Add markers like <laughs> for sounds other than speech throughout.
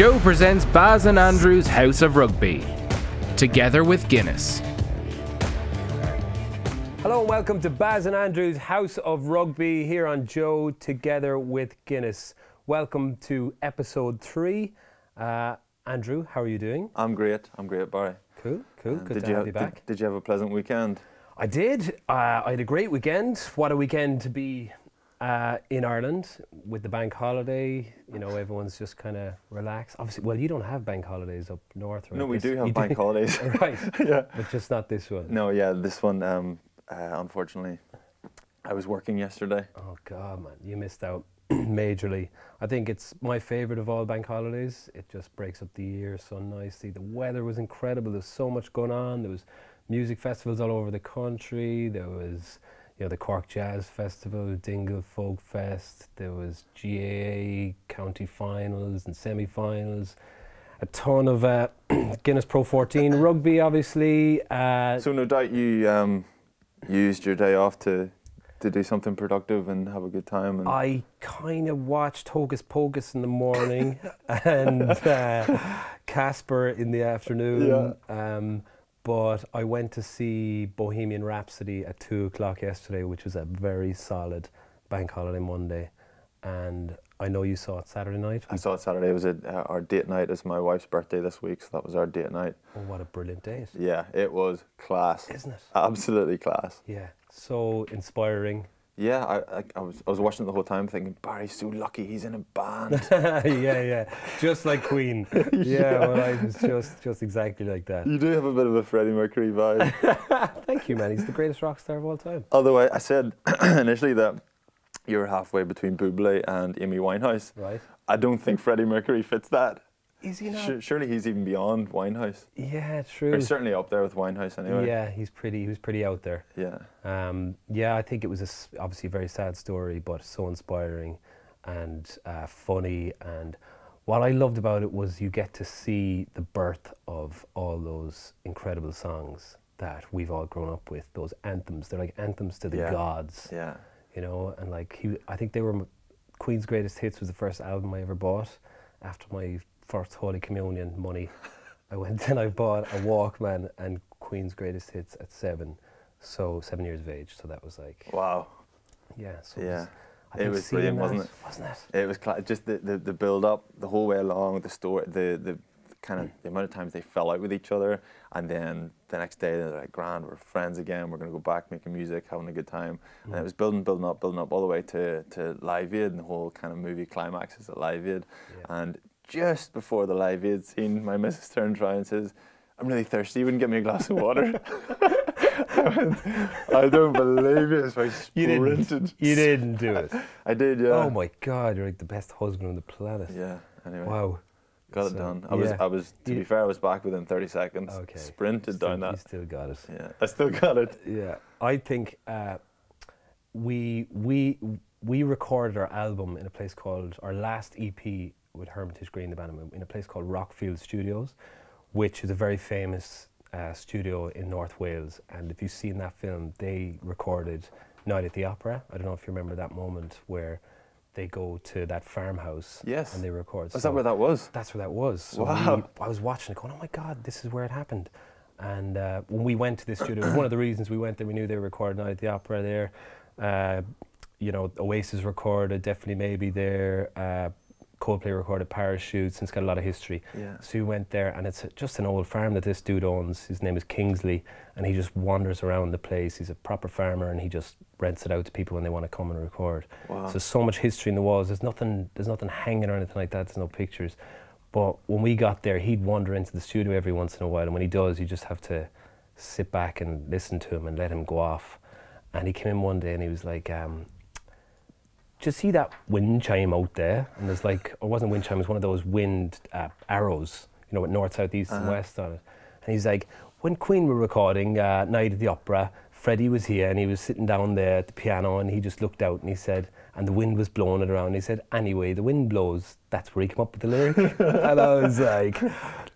Joe presents Baz and Andrew's House of Rugby, together with Guinness. Hello and welcome to Baz and Andrew's House of Rugby here on Joe together with Guinness. Welcome to episode three. Uh, Andrew, how are you doing? I'm great. I'm great, Barry. Cool, cool. Good did to you have have, you back. Did, did you have a pleasant weekend? I did. Uh, I had a great weekend. What a weekend to be uh, in Ireland with the bank holiday. You know, everyone's just kind of relaxed. Obviously, well, you don't have bank holidays up north, right? No, we do have you bank holidays. <laughs> right, <laughs> yeah. but just not this one. No, yeah, this one, um, uh, unfortunately, I was working yesterday. Oh God, man, you missed out <clears throat> majorly. I think it's my favorite of all bank holidays. It just breaks up the year so nicely. The weather was incredible. There's so much going on. There was music festivals all over the country. There was, you know, the Cork Jazz Festival, Dingle Folk Fest. There was GAA county finals and semi-finals. A ton of uh, <clears throat> Guinness Pro 14 <coughs> rugby, obviously. Uh, So no doubt you um, used your day off to to do something productive and have a good time. And I kind of watched Hocus Pocus in the morning <laughs> and uh, <laughs> Casper in the afternoon. Um, but I went to see Bohemian Rhapsody at two o'clock yesterday, which was a very solid bank holiday Monday. And I know you saw it Saturday night. I saw it Saturday. It was a, uh, our date night. It's my wife's birthday this week, so that was our date night. Oh, what a brilliant date, Yeah, it was class. isn't it? Absolutely class. Yeah, so inspiring. Yeah, I, I, I was I was watching it the whole time thinking Barry's so lucky he's in a band. <laughs> yeah, yeah, just like Queen. <laughs> Yeah, well, I was just just exactly like that. you do have a bit of a Freddie Mercury vibe. <laughs> Thank you, man. He's the greatest rock star of all time. Although I, I said <clears throat> initially that you're halfway between Bublé and Amy Winehouse. Right? I don't think Freddie Mercury fits that. Is he not? Surely he's even beyond Winehouse. Yeah, true. he's certainly up there with Winehouse anyway. Yeah, he's pretty. He was pretty out there. Yeah. Um, yeah, I think it was a obviously a very sad story, but so inspiring and uh, funny. And what I loved about it was you get to see the birth of all those incredible songs that we've all grown up with. Those anthems. They're like anthems to the Yeah. gods. Yeah. you know, and like he, I think they were Queen's Greatest Hits was the first album I ever bought. After my first Holy Communion money, I went <laughs> and I bought a Walkman and Queen's Greatest Hits at seven, so seven years of age. So that was like, Wow. yeah, so Yeah. I It was seeing brilliant, that- wasn't it? Wasn't it? It was just the, the, the build up the whole way along, the story, the, the kind of the amount of times they fell out with each other, and then the next day they're like, "Grand, we're friends again. We're gonna go back making music, having a good time." And it mm. was building, building up, building up all the way to to Live Aid, and the whole kind of movie climax is at Live Aid. Yeah. And just before the Live Aid scene, my missus turns around and says. I'm really thirsty. You wouldn't get me a glass of water. I, <laughs> went, I don't believe it. So I You didn't. You didn't do it. I did, yeah. Oh my God, you're like the best husband on the planet. Yeah. Anyway, Wow. got it done. I was. I was. To You- be fair, I was back within 30 seconds. Okay. Sprinted Still- down You that. still got it. Yeah, I still got it. Yeah, I think uh, we we we recorded our album in a place called our last EP with Hermitage Green, the band, in a place called Rockfield Studios, which is a very famous uh, studio in North Wales. And if you've seen that film, they recorded Night at the Opera. I don't know if you remember that moment where they go to that farmhouse Yes. and they record. Is that where that was? that's where that was. So Wow. we- I was watching it going, oh my God, this is where it happened. And uh, when we went to this studio, it was one of the reasons we went there, we knew they were recording Night at the Opera there. Uh, you know, Oasis recorded, definitely maybe there. Uh, Coldplay recorded Parachutes, and it's got a lot of history. Yeah. So we went there, and it's just an old farm that this dude owns. His name is Kingsley, and he just wanders around the place. He's a proper farmer, and he just rents it out to people when they want to come and record. Wow. So so much history in the walls. There's nothing. There's nothing hanging or anything like that. There's no pictures. But when we got there, he'd wander into the studio every once in a while, and when he does, you just have to sit back and listen to him and let him go off. And he came in one day and he was like, um, "Do you see that wind chime out there?" And there's like, or it wasn't wind chime, it was one of those wind uh, arrows, you know, with north, south, east, and Uh-huh. west on it. And he's like, when Queen were recording uh, Night at the Opera, Freddie was here and he was sitting down there at the piano and he just looked out and he said, and the wind was blowing it around. He said, anyway, the wind blows. That's where he came up with the lyric. <laughs> and I was like,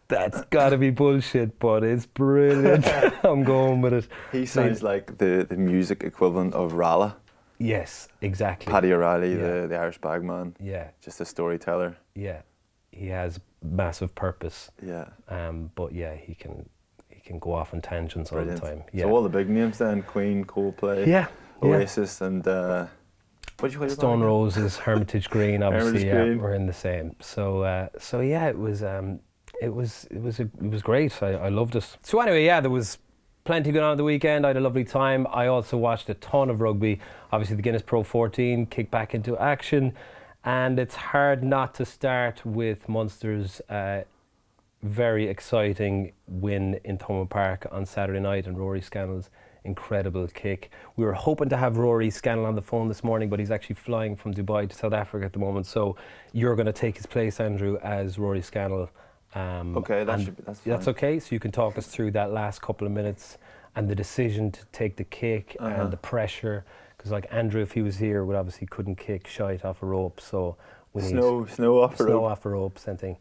that's got to be bullshit, but it's brilliant. <laughs> I'm going with it. He So- sounds like the, the music equivalent of Rala. Yes, exactly. Paddy O'Reilly, Yeah. the, the Irish bagman. Yeah, Just a storyteller. yeah. he has massive purpose. Yeah. Um, but yeah, he can he can go off on tangents Brilliant. all the time. Yeah. So all the big names then, Queen, Coldplay, yeah. yeah. Oasis, and uh, what do you call your Stone band? Roses, Hermitage Green, <laughs> obviously, Hermitage yeah, Green. we're in the same. So, uh, so yeah, it was, um, it was, it was, a, it was great. I, I loved it. So anyway, yeah, there was plenty going on at the weekend. I had a lovely time. I also watched a ton of rugby. Obviously, the Guinness Pro 14 kicked back into action, and it's hard not to start with Munster's. Uh, very exciting win in Thomond Park on Saturday night and Rory Scannell's incredible kick. We were hoping to have Rory Scannell on the phone this morning, but he's actually flying from Dubai to South Africa at the moment. So you're going to take his place, Andrew, as Rory Scannell. Um, Okay, that should be that's that's okay. So you can talk us through that last couple of minutes and the decision to take the kick Uh-huh. and the pressure. Because like Andrew, if he was here, would obviously couldn't kick shite off a rope. So we need Snow, snow off snow road. off a rope, same thing.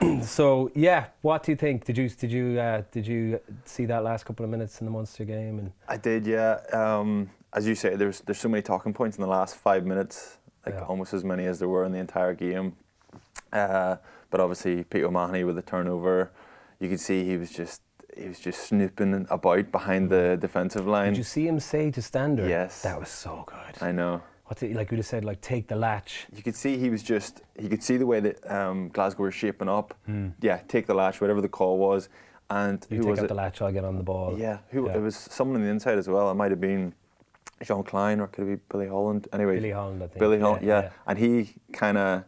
<clears throat> so yeah, what do you think? Did you did you uh, did you see that last couple of minutes in the Munster game? And I did, yeah. Um, as you say, there's there's so many talking points in the last five minutes, like Yeah. almost as many as there were in the entire game. Uh, but obviously, Peter O'Mahony with the turnover, you could see he was just he was just snooping about behind the defensive line. did you see him say to Stander? Yes. that was so good. I know. What did, like you just said, like take the latch. You could see he was just he could see the way that um, Glasgow were shaping up. Yeah, take the latch, whatever the call was, and You who take was out it? the latch, I'll get on the ball. Yeah, who Yeah. it was someone on the inside as well. It might have been Jean Kleyn or could it be Billy Holland? Anyway, Billy Holland, I think. Billy Yeah, Holland, yeah. yeah. And he kind of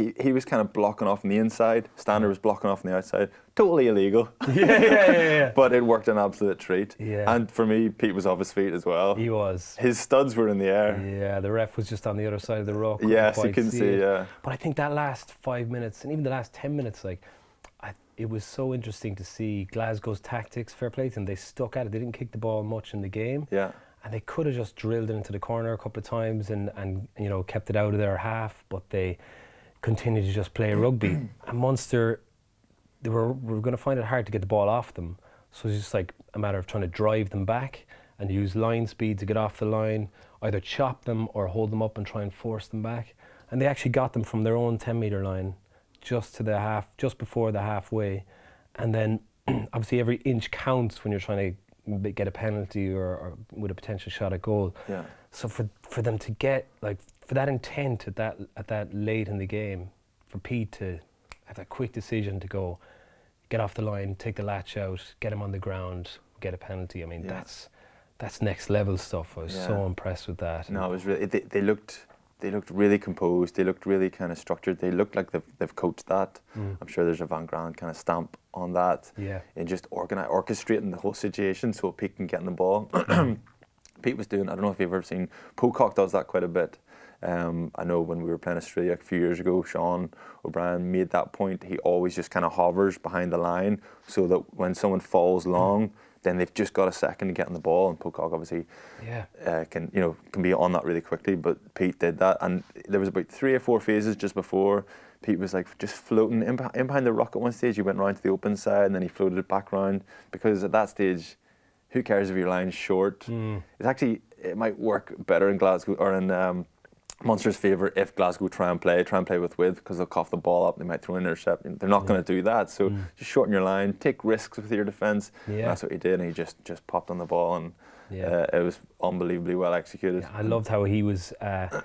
he, he was kind of blocking off on the inside. Stander was blocking off on the outside. Totally illegal. <laughs> yeah, yeah, yeah, yeah. <laughs> but it worked an absolute treat. Yeah. And for me, Pete was off his feet as well. He was. His studs were in the air. Yeah, the ref was just on the other side of the rock. Yes, you can see, it. yeah. But I think that last five minutes and even the last ten minutes, like, I, it was so interesting to see Glasgow's tactics. Fair play to them. They stuck at it. They didn't kick the ball much in the game. Yeah. And they could have just drilled it into the corner a couple of times and, and you know kept it out of their half, but they continued to just play rugby. <clears throat> and Munster, they were, were going to find it hard to get the ball off them. So it's just like a matter of trying to drive them back and use line speed to get off the line, either chop them or hold them up and try and force them back. And they actually got them from their own 10 metre line just to the half, just before the halfway. And then <clears throat> obviously every inch counts when you're trying to get a penalty or, or with a potential shot at goal. Yeah. So for for them to get like for that intent at that at that late in the game, for Pete to have that quick decision to go, get off the line, take the latch out, get him on the ground, get a penalty. I mean Yeah. that's that's next level stuff. I was so impressed with that. No, it was really. They, they looked. They looked really composed. They looked really kind of structured. They looked like they've, they've coached that. Mm. I'm sure there's a Van Graan kind of stamp on that. Yeah. And just organize, orchestrating the whole situation so Pete can get in the ball. <clears throat> Pete was doing. I don't know if you've ever seen. Pocock does that quite a bit. Um, I know when we were playing Australia a few years ago, Sean O'Brien made that point. He always just kind of hovers behind the line so that when someone falls long, then they've just got a second to get on the ball. And Pocock obviously Yeah. uh, can you know can be on that really quickly. But Pete did that, and there was about three or four phases just before Pete was like just floating in, in behind the rock at one stage. He went round to the open side, and then he floated it back round because at that stage, who cares if your line's short? Mm. It's actually it might work better in Glasgow or in. Um, Munster's favour if Glasgow try and play, try and play with width because they'll cough the ball up. They might throw an intercept. They're not going to do that. So just shorten your line, take risks with your defence. Yeah. that's what he did, and he just just popped on the ball, and Yeah. uh, it was unbelievably well executed. I loved how he was uh,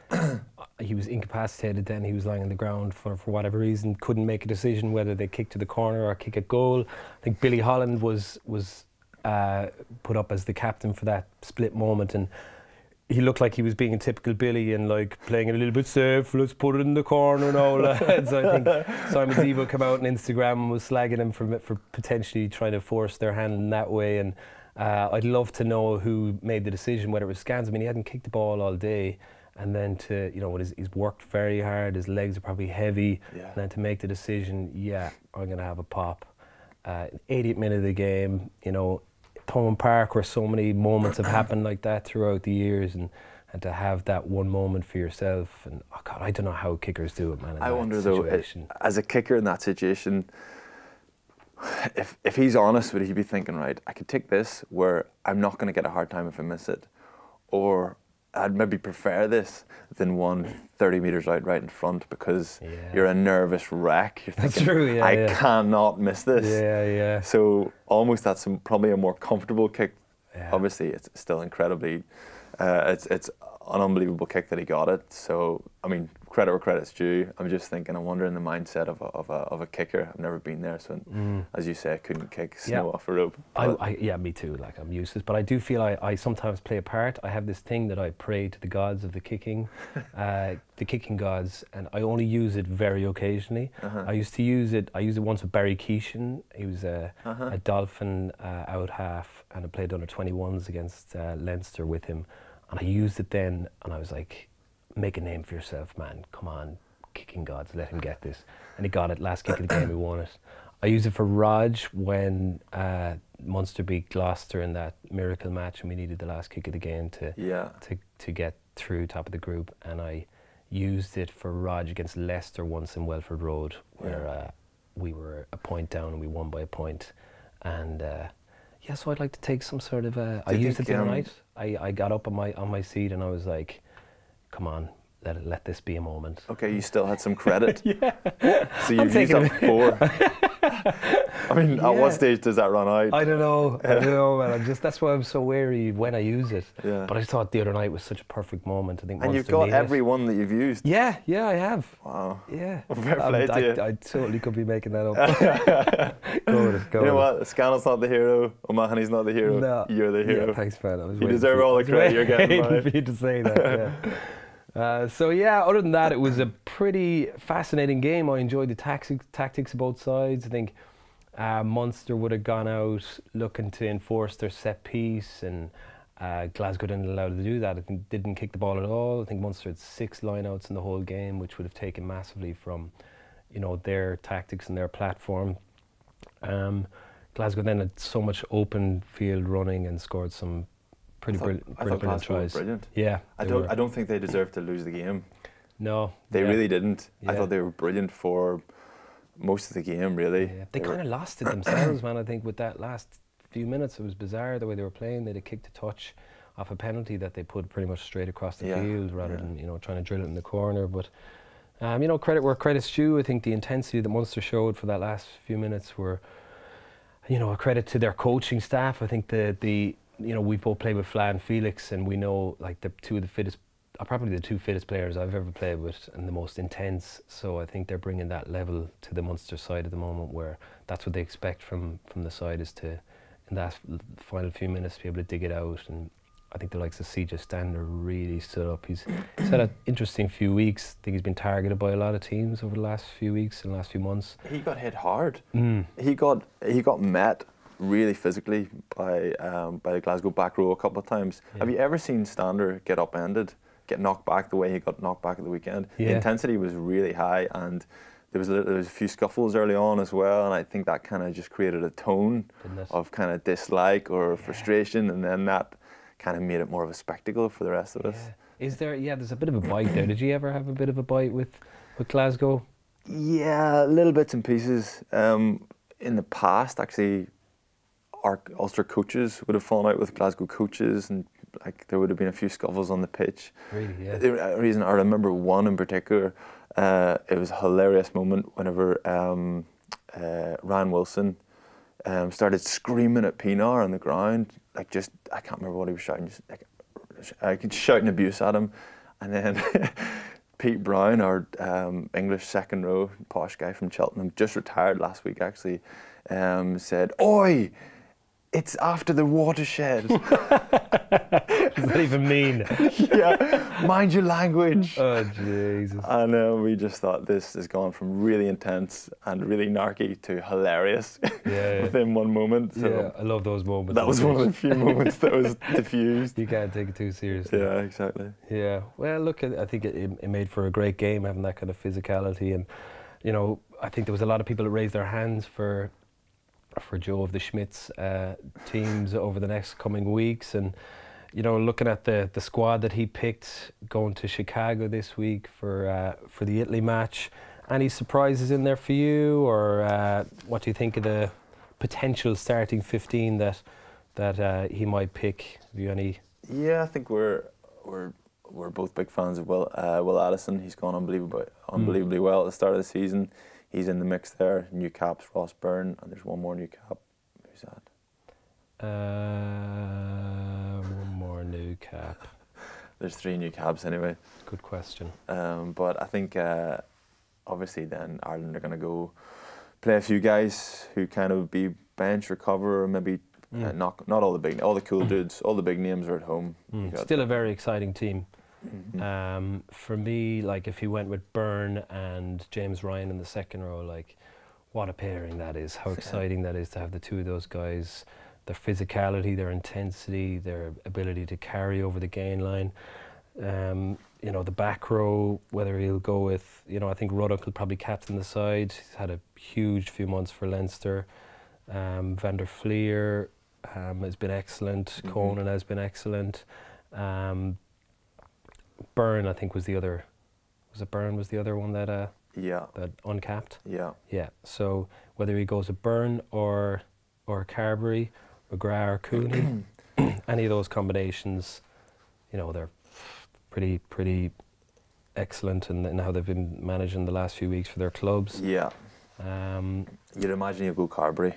he was incapacitated. Then he was lying on the ground for, for whatever reason, couldn't make a decision whether they kick to the corner or kick a goal. I think Billy Holland was was uh, put up as the captain for that split moment, and he looked like he was being a typical Billy and like playing it a little bit safe. Let's put it in the corner now, lads. <laughs> I think <laughs> Simon Zebo came out on Instagram and was slagging him for for potentially trying to force their hand in that way. And uh, I'd love to know who made the decision, whether it was Scans. I mean, he hadn't kicked the ball all day, and then to you know, what is, he's worked very hard. His legs are probably heavy, Yeah. and then to make the decision, yeah, I'm gonna have a pop. Uh, 80th minute of the game, you know, Thomond Park, where so many moments have happened like that throughout the years, and and to have that one moment for yourself, and oh God, I don't know how kickers do it, man. I wonder though, as a kicker in that situation, if if he's honest, would he be thinking, right? I could take this where I'm not going to get a hard time if I miss it, or I'd maybe prefer this than one 30 meters out right in front because Yeah. you're a nervous wreck. You're That's true, yeah, I yeah. cannot miss this. Yeah, yeah. So almost that's probably a more comfortable kick. Yeah. Obviously, it's still incredibly. Uh, it's it's an unbelievable kick that he got it. So I mean, credit where credit's due. I'm just thinking. I'm wondering the mindset of a, of a, of a kicker. I've never been there, so as you say, I couldn't kick snow Mm. Yeah. off a rope. I, I, yeah, me too. Like I'm useless, but I do feel I, I sometimes play a part. I have this thing that I pray to the gods of the kicking, <laughs> uh, the kicking gods, and I only use it very occasionally. Uh-huh. I used to use it. I used it once with Barry Keeshan. He was a, Uh-huh. a Dolphin uh, out half, and I played under 21s against uh, Leinster with him. And I used it then, and I was like, "Make a name for yourself, man! Come on, kicking gods, let him get this." And he got it. Last kick of the game, he won it. I used it for Rog when uh, Munster beat Gloucester in that miracle match, and we needed the last kick of the game to yeah. to to get through top of the group. And I used it for Rog against Leicester once in Welford Road, where Yeah. uh, we were a point down and we won by a point. And uh, yeah, so I'd like to take some sort of. Uh, I used it the um, night. I, I got up on my on my seat and I was like, "Come on, let let this be a moment." Okay, you still had some credit. <laughs> yeah. So you've used up four. <laughs> <laughs> I mean, at what stage does that run out? I don't know. I don't know, man. I'm just that's why I'm so wary when I use it. Yeah. But I thought the other night was such a perfect moment. I think. and you've got needed it. every one that you've used. Yeah, yeah, I have. Wow. Yeah. <laughs> Fair Um, play to I, you. I totally could be making that up. <laughs> go with it. Go You know what? Scannell's not the hero. O'Mahony's not the hero. No. You're the hero. Yeah, thanks, man. I was You deserve all the credit you're getting, waiting mate. for you to say that. Yeah. Uh, so yeah, other than that, it was a pretty fascinating game. I enjoyed the tactics, tactics of both sides. I think uh, Munster would have gone out looking to enforce their set piece, and uh, Glasgow didn't allow them to do that. I think didn't kick the ball at all. I think Munster had six lineouts in the whole game, which would have taken massively from, you know, their tactics and their platform. Um, Glasgow then had so much open field running and scored some pretty I thought, brilliant, I thought brilliant, brilliant Glasgow were tries. brilliant. Yeah, I don't. were. I don't think they deserve to lose the game. No, They yeah, really didn't. I thought they were brilliant for most of the game. Really. Yeah. They were- kind of lost it themselves, man. I think with that last few minutes, it was bizarre the way they were playing. They'd have kicked a touch off a penalty that they put pretty much straight across the Yeah, field rather yeah. than you know trying to drill it in the corner. But um, you know, credit where credit's due. I think the intensity that Munster showed for that last few minutes were, you know, a credit to their coaching staff. I think the the you know we've both played with Fla and Felix, and we know like the two of the fittest, are probably the two fittest players I've ever played with, and the most intense. So I think they're bringing that level to the Munster side at the moment, where that's what they expect from from the side is to in that final few minutes be able to dig it out and. I think the likes of CJ Stander really stood up. He's, he's had an interesting few weeks. I think he's been targeted by a lot of teams over the last few weeks and last few months. He got hit hard. Mm. He got he got met really physically by um, by the Glasgow back row a couple of times. Have you ever seen Stander get upended, get knocked back the way he got knocked back at the weekend? The Yeah. intensity was really high, and there was a, little- there was a few scuffles early on as well, and I think that kind of just created a tone Didn't of kind of dislike or frustration, and then that kind of made it more of a spectacle for the rest of us. Yeah. Is there? Yeah, there's a bit of a bite there. Did you ever have a bit of a bite with with Glasgow? Yeah, little bits and pieces. Um, in the past, actually, our Ulster coaches would have fallen out with Glasgow coaches, and like there would have been a few scuffles on the pitch. Really? Yeah. The reason I remember one in particular, uh, it was a hilarious moment whenever um, uh, Ryan Wilson um, started screaming at Pienaar on the ground, like just I can't remember what he was shouting, just like I could shouting abuse at him, and then <laughs> Pete Browne, our um, English second row posh guy from Cheltenham, just retired last week actually, um, said, "Oi." It's after the watershed. <laughs> Does that even mean? <laughs> yeah, mind your language. oh Jesus! And uh, we just thought this has gone from really intense and really narky to hilarious <laughs> Yeah. within one moment. So yeah, I love those moments. that was one of the few moments that was diffused. You can't take it too seriously. Yeah, exactly. Yeah. Well, look, I I think it, it it made for a great game having that kind of physicality, and you know, I think there was a lot of people that raised their hands for for Joe of the Schmidt's uh, teams over the next coming weeks, and you know, looking at the the squad that he picked going to Chicago this week for uh, for the Italy match. Any surprises in there for you, or uh, what do you think of the potential starting fifteen that that uh, he might pick? Have you any? Yeah, I think we're we're we're both big fans of Will uh, Will Addison. He's gone unbelievable, Hmm. unbelievably well at the start of the season. He's in the mix there. New caps, Ross Byrne, and there's one more new cap. Who's that? Uh, one more new cap. <laughs> There's three new caps anyway. Good question. Um, but I think uh, obviously then Ireland are going to go play a few guys who kind of be bench or cover or maybe uh, Mm. not not all the big all the cool <clears throat> dudes all the big names are at home. Mm. Still a very exciting team. Mhm. Um, for me, like if he went with Beirne and James Ryan in the second row, like what a pairing that is. How <laughs> exciting that is to have the two of those guys. Their physicality, their intensity, their ability to carry over the gain line. Um, you know, the back row, whether he'll go with, you know, I think Ruddock will probably captain the side. He's had a huge few months for Leinster. Um, Van der Flier um, has been excellent. Mhm. Conan has been excellent. Um, Byrne, I think, was the other. Was it Byrne? Was the other one that uh, yeah, that uncapped? yeah, Yeah. So whether he goes to Byrne or or Carbery, McGrath or Cooney, <clears throat> any of those combinations, you know, they're pretty pretty excellent in, in how they've been managing the last few weeks for their clubs. yeah. Um, You'd imagine you'd go Carbery.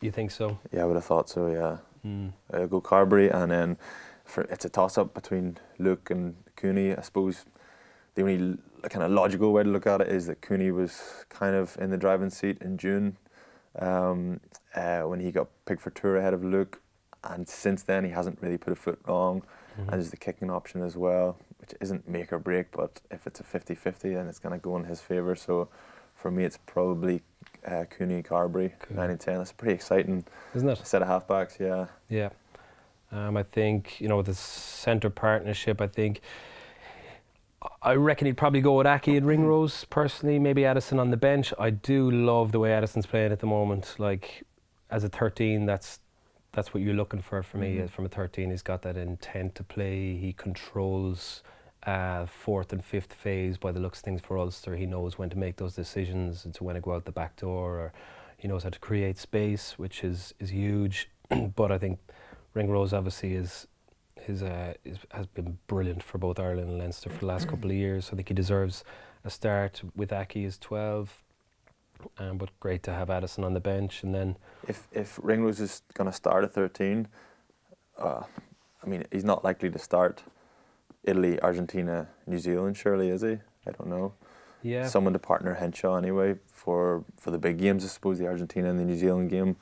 you think so? Yeah, I would have thought so. Yeah, Mm. uh, go Carbery, and then for it's a toss up between Luke and Cooney. I suppose the only kind of logical way to look at it is that Cooney was kind of in the driving seat in June um, uh, when he got picked for tour ahead of Luke, and since then he hasn't really put a foot wrong. Mhm. And there's the kicking option as well, which isn't make or break, but if it's a 50-50, then it's going to go in his favour. So for me, it's probably uh, Cooney Carbery, Cool. 9 and 10. That's pretty exciting Isn't it? set of halfbacks, yeah. Yeah. Um, I think, you know, with the centre partnership, I think, I reckon he'd probably go with Aki and Ringrose personally, maybe Addison on the bench. I do love the way Addison's playing at the moment. Like, as a 13, that's that's what you're looking for for me. Mhm. uh, From a 13, he's got that intent to play. He controls uh, fourth and fifth phase by the looks of things for Ulster. He knows when to make those decisions and to when to go out the back door, or he knows how to create space, which is is huge. <clears throat> but I think Ringrose obviously is his uh, is, has been brilliant for both Ireland and Leinster for the last couple of years. I think he deserves a start with Aki as 12. Um, but great to have Addison on the bench, and then If if Ringrose is going to start at 13, uh, I mean, he's not likely to start Italy, Argentina, New Zealand, surely, is he? I don't know. yeah, Someone to partner Henshaw anyway for, for the big games, I suppose, the Argentina and the New Zealand game.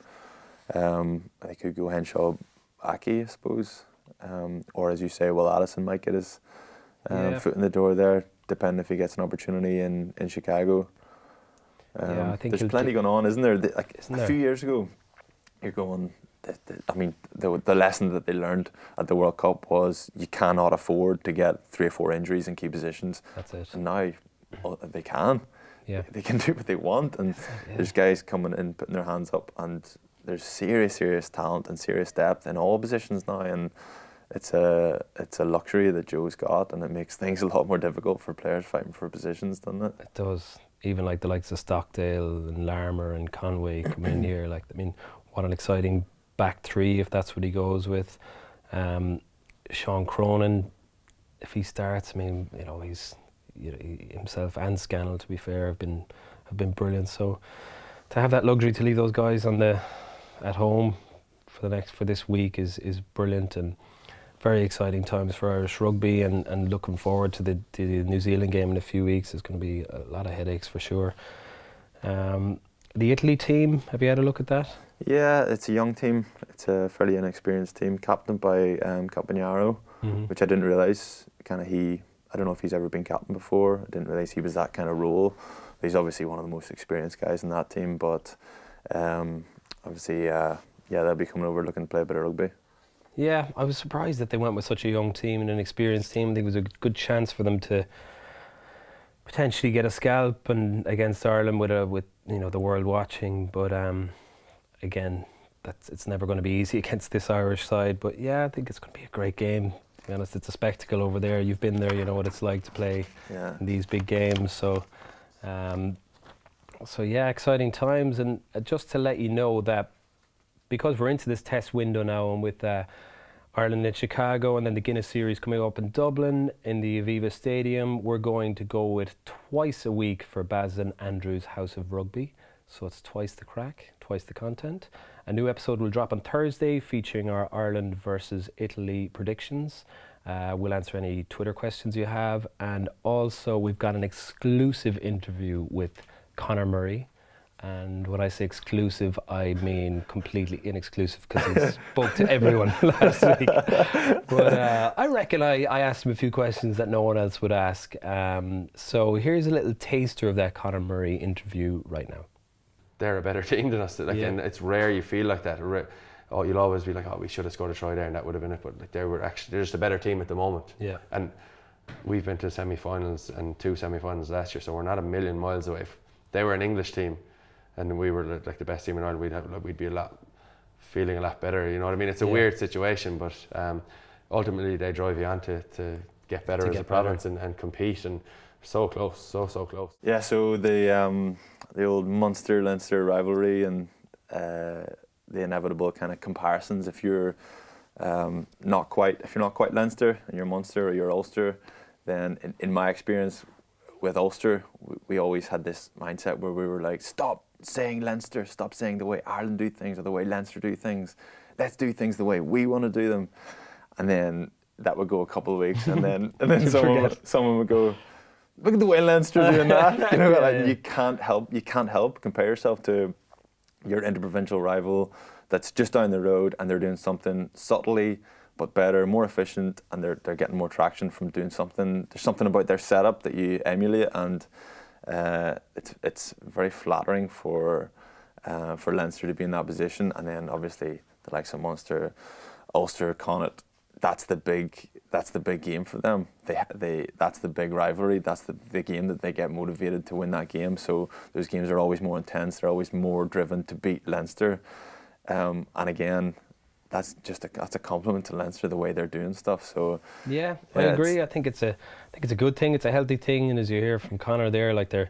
Um, I think could go Henshaw, Aki, I suppose. Um, or as you say, well, Addison might get his um, Yeah. foot in the door there, depending if he gets an opportunity in, in Chicago. Um, Yeah, I think there's plenty going on, isn't there? The- Like Isn't a there? few years ago, you're going. The, the, I mean, the the lesson that they learned at the World Cup was you cannot afford to get three or four injuries in key positions, that's it. and now well, they can. Yeah, They can do what they want, and yeah. there's guys coming in putting their hands up, and there's serious, serious talent and serious depth in all positions now, and it's a it's a luxury that Joe's got, and it makes <laughs> things a lot more difficult for players fighting for positions, doesn't it? It does. Even like the likes of Stockdale and Larmour and Conway coming in <clears throat> here. Like, I mean, what an exciting back three if that's what he goes with. Um, Sean Cronin, if he starts, I mean, you know, he's you know, he, himself and Scannell, to be fair, have been have been brilliant. So to have that luxury to leave those guys on the at home for the next for this week is is brilliant and very exciting times for Irish rugby and, and looking forward to the, to the New Zealand game in a few weeks. There's going to be a lot of headaches for sure. Um, the Italy team, have you had a look at that? Yeah, it's a young team. It's a fairly inexperienced team, captained by um, Campagnaro, Mm-hmm. which I didn't realise. Kind of he, I don't know if he's ever been captain before. I didn't realise he was that kind of role. He's obviously one of the most experienced guys in that team, but um, obviously, uh, yeah, they'll be coming over looking to play a bit of rugby. Yeah, I was surprised that they went with such a young team and an experienced team. I think it was a good chance for them to potentially get a scalp and against Ireland with a, with you know the world watching. But um, again, that's it's never going to be easy <laughs> against this Irish side. But yeah, I think it's going to be a great game. To be honest, it's a spectacle over there. You've been there, you know what it's like to play Yeah, these big games. So, um, so yeah, exciting times. And uh, just to let you know that because we're into this test window now, and with uh, Ireland in Chicago, and then the Guinness Series coming up in Dublin in the Aviva Stadium. We're going to go with twice a week for Baz and Andrew's House of Rugby. So it's twice the crack, twice the content. A new episode will drop on Thursday featuring our Ireland versus Italy predictions. Uh, we'll answer any Twitter questions you have, and also we've got an exclusive interview with Conor Murray. And when I say exclusive, I mean completely inexclusive because he <laughs> spoke to everyone <laughs> last week. But uh, I reckon I, I asked him a few questions that no one else would ask. Um, so here's a little taster of that Conor Murray interview right now. They're a better <laughs> team than us. Like, Yeah. and it's rare you feel like that. Oh, you'll always be like, oh, we should have scored a try there, and that would have been it. But like, they were actually they're just a better team at the moment. Yeah. And we've been to semi-finals and two semi-finals last year, so we're not a million miles away. F- They were an English team, and we were like the best team in Ireland. We'd have, we'd be a lot feeling a lot better. You know what I mean? It's a Yeah. weird situation, but um, ultimately they drive you on to, to get better To as get a province and, and compete, and so close, so so close. Yeah, so the um, the old Munster Leinster rivalry and uh, the inevitable kind of comparisons. If you're um, not quite, if you're not quite Leinster and you're Munster or you're Ulster, then in, in my experience with Ulster, we, always had this mindset where we were like, stop saying Leinster, stop saying the way Ireland do things or the way Leinster do things. Let's do things the way we want to do them. And then that would go a couple of weeks, and then and then <laughs> someone would, someone would go, look at the way Leinster doing that. <laughs> You know, Yeah, like yeah. you can't help you can't help compare yourself to your interprovincial rival that's just down the road and they're doing something subtly but better, more efficient, and they're they're getting more traction from doing something. There's something about their setup that you emulate, and uh, it's it's very flattering for uh, for Leinster to be in that position. And then obviously the likes of Munster, Ulster, Connacht, that's the big that's the big game for them. They they that's the big rivalry. That's the the game that they get motivated to win that game. So those games are always more intense. They're always more driven to beat Leinster. Um, and again, that's just a that's a compliment to Leinster the way they're doing stuff. So Yeah, I agree. I think it's a, I think it's a good thing. It's a healthy thing, and as you hear from Conor there, like they're,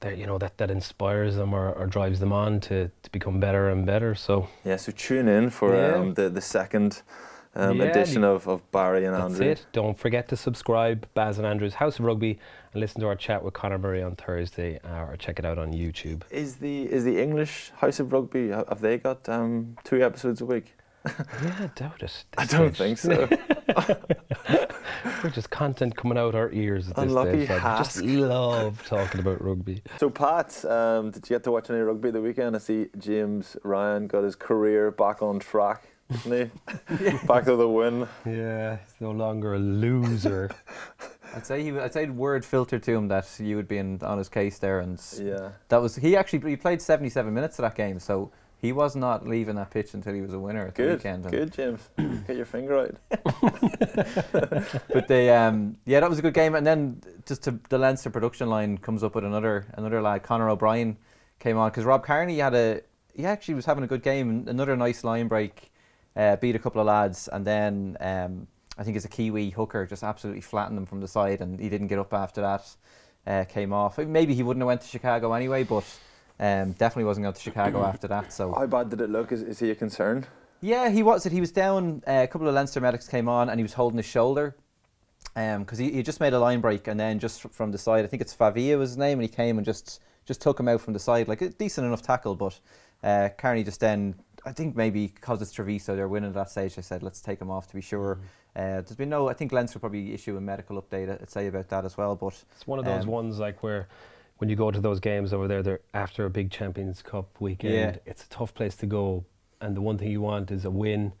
they're you know that that inspires them or, or drives them on to, to become better and better. So yeah, so tune in for Yeah. um, the the second um, Yeah, edition of, of Barry and that's Andrew. it. Don't forget to subscribe, Baz and Andrew's House of Rugby, and listen to our chat with Conor Murray on Thursday, uh, or check it out on YouTube. Is the is the English House of Rugby have they got um, two episodes a week? Yeah, I doubt it. I don't stage. think so. <laughs> We're just content coming out our ears at this Unlucky stage. lad. We just love talking about rugby. <laughs> so Pat, um, did you get to watch any rugby the weekend? I see James Ryan got his career back on track, didn't he? <laughs> Back to the win. Yeah, he's no longer a loser. I'd say he, I'd say word filtered to him that you would be in, on his case there, and Yeah. that was he actually he played 77 minutes of that game, so he was not leaving that pitch until he was a winner at the Good. weekend. and- Good, James. <clears throat> Get your finger out. <laughs> but they, um, yeah, that was a good game. And then just to the Leinster production line comes up with another another lad, Conor O'Brien, came on because Rob Kearney had a he actually was having a good game. Another nice line break, uh, beat a couple of lads, and then um, I think it's a Kiwi hooker just absolutely flattened him from the side, and he didn't get up after that. Uh, came off. Maybe he wouldn't have went to Chicago anyway, but um, definitely wasn't going to Chicago <clears throat> after that. So How bad did it look? Is, is he a concern? yeah, he was. He was down. Uh, a couple of Leinster medics came on, and he was holding his shoulder because he, he just made a line break, and then just from the side, I think it's Faiva was his name, and he came and just just took him out from the side, like a decent enough tackle. But uh, Kearney just then, I think maybe because it's Treviso, they're winning at that stage. They said let's take him off to be sure. Uh, there's been no. I think Leinster will probably issue a medical update. I'd say about that as well. But It's one of those Um, ones like where when you go to those games over there, they're after a big Champions Cup weekend. Yeah. It's a tough place to go, and the one thing you want is a win,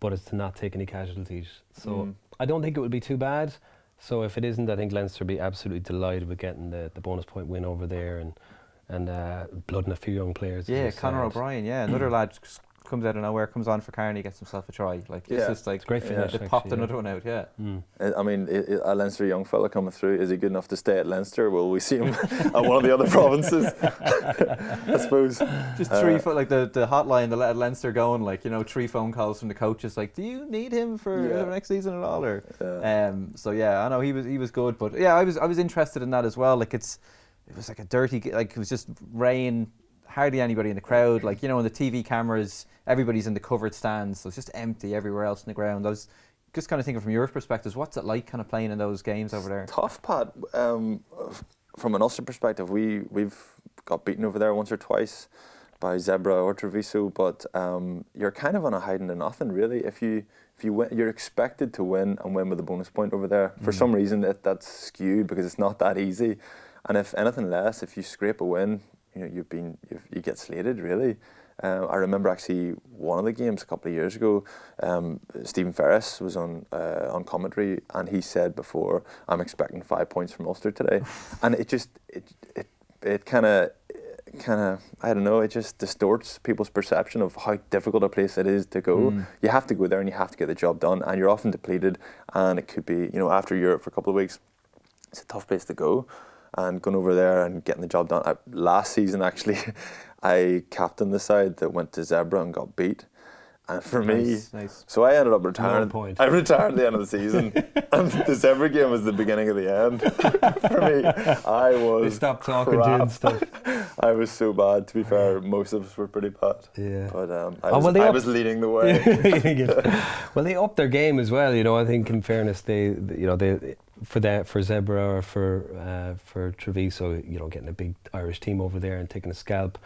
but it's to not take any casualties. So Mm. I don't think it would be too bad. So if it isn't, I think Leinster will be absolutely delighted with getting the, the bonus point win over there and and uh, blooding a few young players. yeah, Conor. O'Brien. Yeah, another <clears throat> lad comes out of nowhere, comes on for Kearney, gets himself a try. Like it's Yeah. just like It's a great Yeah. finish. they popped actually, another one out. Yeah. yeah. Mm. Uh, I mean, i- i- a Leinster young fella coming through, is he good enough to stay at Leinster? Will we see him <laughs> at one of the other provinces? <laughs> <laughs> I suppose. Just Uh, three, pho- like the, the hotline, the Leinster going, like, you know, three phone calls from the coaches, like, do you need him for Yeah. the next season at all? Or, Yeah. um, so yeah, I know he was he was good, but yeah, I was I was interested in that as well. Like it's it was like a dirty, g- like it was just rain hardly anybody in the crowd. Like you know, on the TV cameras, everybody's in the covered stands, so it's just empty everywhere else in the ground. I was just kind of thinking from your perspective, what's it like, kind of playing in those games over there? Tough, Pat. Um, from an Ulster perspective, we we've got beaten over there once or twice by Zebre or Treviso, but um, you're kind of on a hiding to nothing, really. If you if you win, you're expected to win and win with a bonus point over there. For some reason, that that's skewed because it's not that easy. And if anything less, if you scrape a win, you know you've been you've, you get slated really. Uh, I remember actually one of the games a couple of years ago. Um, Stephen Ferris was on uh, on commentary, and he said before, "I'm expecting five points from Ulster today," <laughs> and it just it it it kind of kind of I don't know. It just distorts people's perception of how difficult a place it is to go. You have to go there and you have to get the job done, and you're often depleted. And it could be you know after Europe for a couple of weeks, it's a tough place to go. And going over there and getting the job done. I, last season, actually, <laughs> I captained the side that went to Zebre and got beat. And for me, Nice, nice. so I ended up retiring. point. I retired at the end of the season, <laughs> and the Zebre game was the beginning of the end. <laughs> for me, I was. They stopped talking to you and stuff. I was so bad. To be fair, most of us were pretty bad. Yeah. But um, I, Oh, was, well, I up- was leading the way. well, they upped their game as well. You know, I think in fairness, they, you know, they for that for Zebre or for uh, for Treviso, you know, getting a big Irish team over there and taking a scalp,